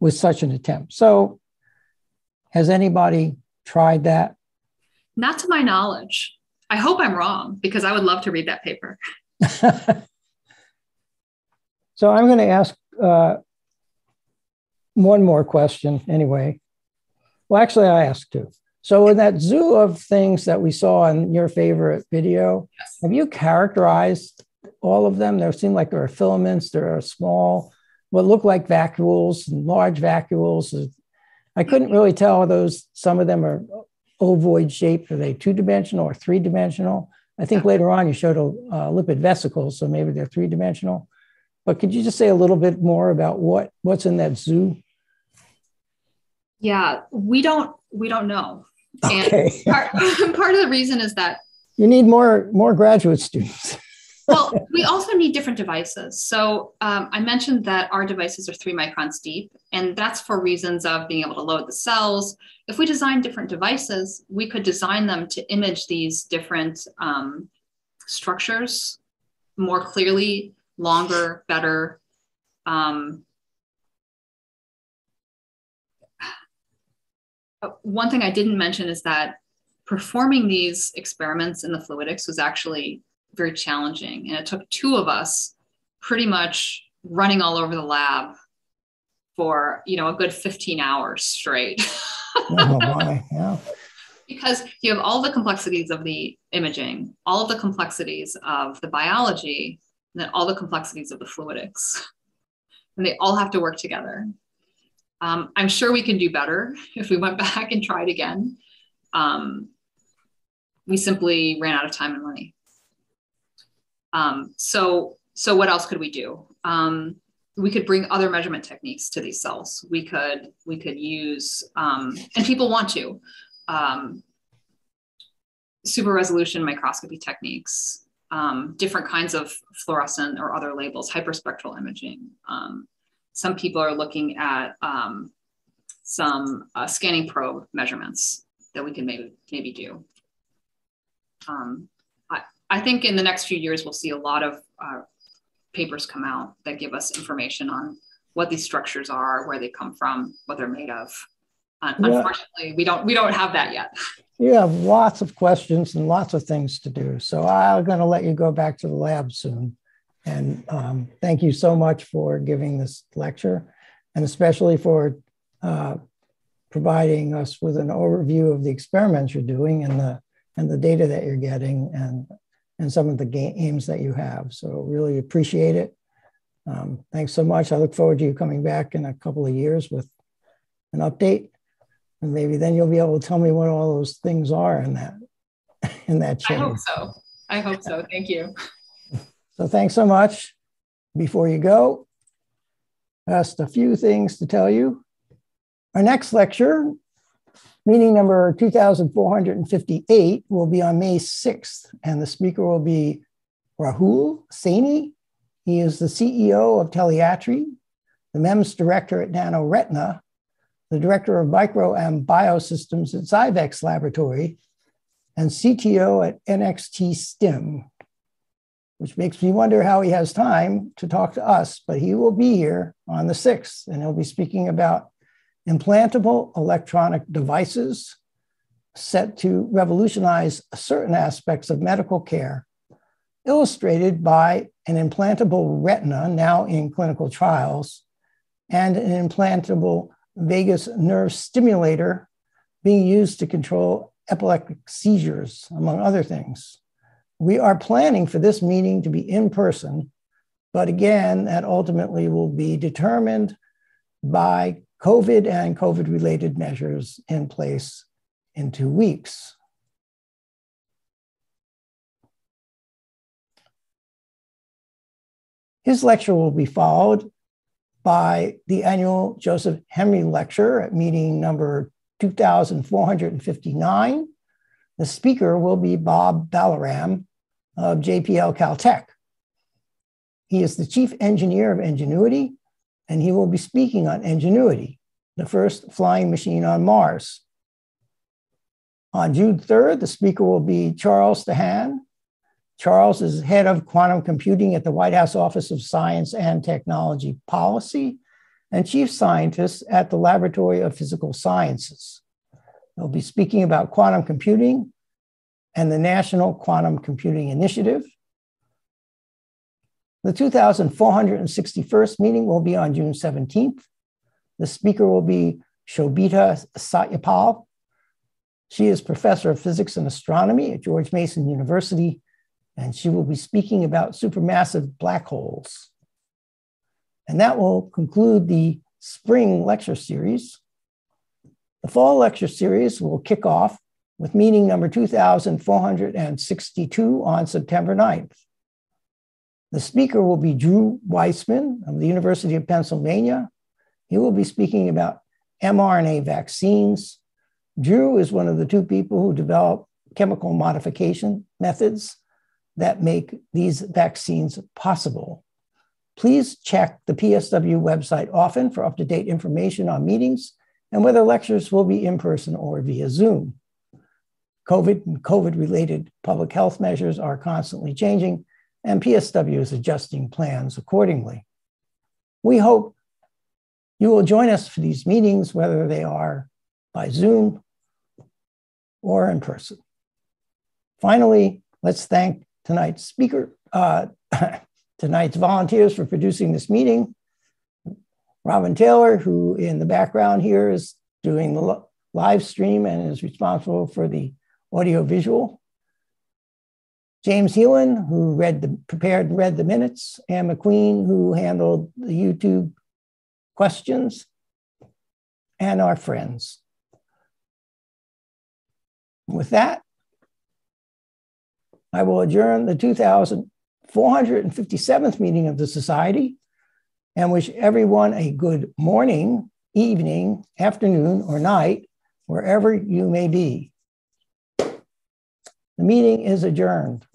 Speaker 1: with such an attempt. So, has anybody tried that?
Speaker 2: Not to my knowledge. I hope I'm wrong because I would love to read that paper. <laughs>
Speaker 1: So I'm going to ask uh, one more question anyway. Well, actually, I asked two. So in that zoo of things that we saw in your favorite video, yes. have you characterized all of them? There seem like there are filaments, there are small, what look like vacuoles and large vacuoles. I couldn't really tell those. Some of them are ovoid shaped. Are they two dimensional or three dimensional? I think later on you showed a uh, lipid vesicle, so maybe they're three dimensional. But could you just say a little bit more about what what's in that zoo?
Speaker 2: Yeah, we don't we don't know. Okay. And part, <laughs> part of the reason is that
Speaker 1: you need more more graduate students.
Speaker 2: Well, we also need different devices. So um, I mentioned that our devices are three microns deep, and that's for reasons of being able to load the cells. If we design different devices, we could design them to image these different um, structures more clearly longer, better. Um, uh, one thing I didn't mention is that performing these experiments in the fluidics was actually very challenging. And it took two of us pretty much running all over the lab for, you know, a good 15 hours straight. <laughs> oh my, yeah. Because you have all the complexities of the imaging, all of the complexities of the biology, and then all the complexities of the fluidics. And they all have to work together. Um, I'm sure we can do better <laughs> if we went back and tried again. Um, we simply ran out of time and money. Um, so, so what else could we do? Um, we could bring other measurement techniques to these cells. We could we could use, um, and people want to, um, super resolution microscopy techniques um, different kinds of fluorescent or other labels, hyperspectral imaging. Um, some people are looking at um, some uh, scanning probe measurements that we can maybe maybe do. Um, I, think in the next few years we'll see a lot of uh, papers come out that give us information on what these structures are, where they come from, what they're made of. Uh, yeah. Unfortunately, we don't we don't have that yet. <laughs>
Speaker 1: You have lots of questions and lots of things to do. So I'm going to let you go back to the lab soon. And um, thank you so much for giving this lecture, and especially for uh, providing us with an overview of the experiments you're doing and the and the data that you're getting and and some of the games that you have. So really appreciate it. Um, thanks so much. I look forward to you coming back in a couple of years with an update, and maybe then you'll be able to tell me what all those things are in that <laughs> in that chain.
Speaker 2: I hope so. I hope so. Thank you.
Speaker 1: So thanks so much. Before you go, just a few things to tell you. Our next lecture, meeting number 2458, will be on May 6th, and the speaker will be Rahul Saini. He is the CEO of Teleatri, the MEMS director at NanoRetina, the director of micro and biosystems at Zyvex Laboratory, and CTO at NXT STIM which makes me wonder how he has time to talk to us, but he will be here on the 6th, and he'll be speaking about implantable electronic devices set to revolutionize certain aspects of medical care, illustrated by an implantable retina now in clinical trials and an implantable vagus nerve stimulator being used to control epileptic seizures, among other things. We are planning for this meeting to be in person, but again, that ultimately will be determined by COVID and COVID related measures in place in two weeks. His lecture will be followed by the annual Joseph Henry Lecture at meeting number 2459. The speaker will be Bob Balaram, of JPL Caltech. He is the chief engineer of Ingenuity, and he will be speaking on Ingenuity, the first flying machine on Mars. On June 3rd, the speaker will be Charles Tahan. Charles is head of quantum computing at the White House Office of Science and Technology Policy and chief scientist at the Laboratory of Physical Sciences. He'll be speaking about quantum computing and the National Quantum Computing Initiative. The 2461st meeting will be on June 17th. The speaker will be Shobita Satyapal. She is professor of physics and astronomy at George Mason University, and she will be speaking about supermassive black holes. And that will conclude the spring lecture series. The fall lecture series will kick off with meeting number 2462 on September 9th. The speaker will be Drew Weissman of the University of Pennsylvania. He will be speaking about mRNA vaccines. Drew is one of the two people who developed chemical modification methods that make these vaccines possible. Please check the PSW website often for up to date information on meetings and whether lectures will be in person or via Zoom. COVID and COVID related public health measures are constantly changing, and PSW is adjusting plans accordingly. We hope you will join us for these meetings, whether they are by Zoom or in person. Finally, let's thank tonight's speaker, uh, <laughs> tonight's volunteers for producing this meeting. Robin Taylor, who in the background here is doing the live stream and is responsible for the audiovisual. James Heelan, who read the prepared and read the minutes, Anne McQueen, who handled the YouTube questions, and our friends. With that, I will adjourn the 2457th meeting of the Society and wish everyone a good morning, evening, afternoon, or night, wherever you may be. The meeting is adjourned.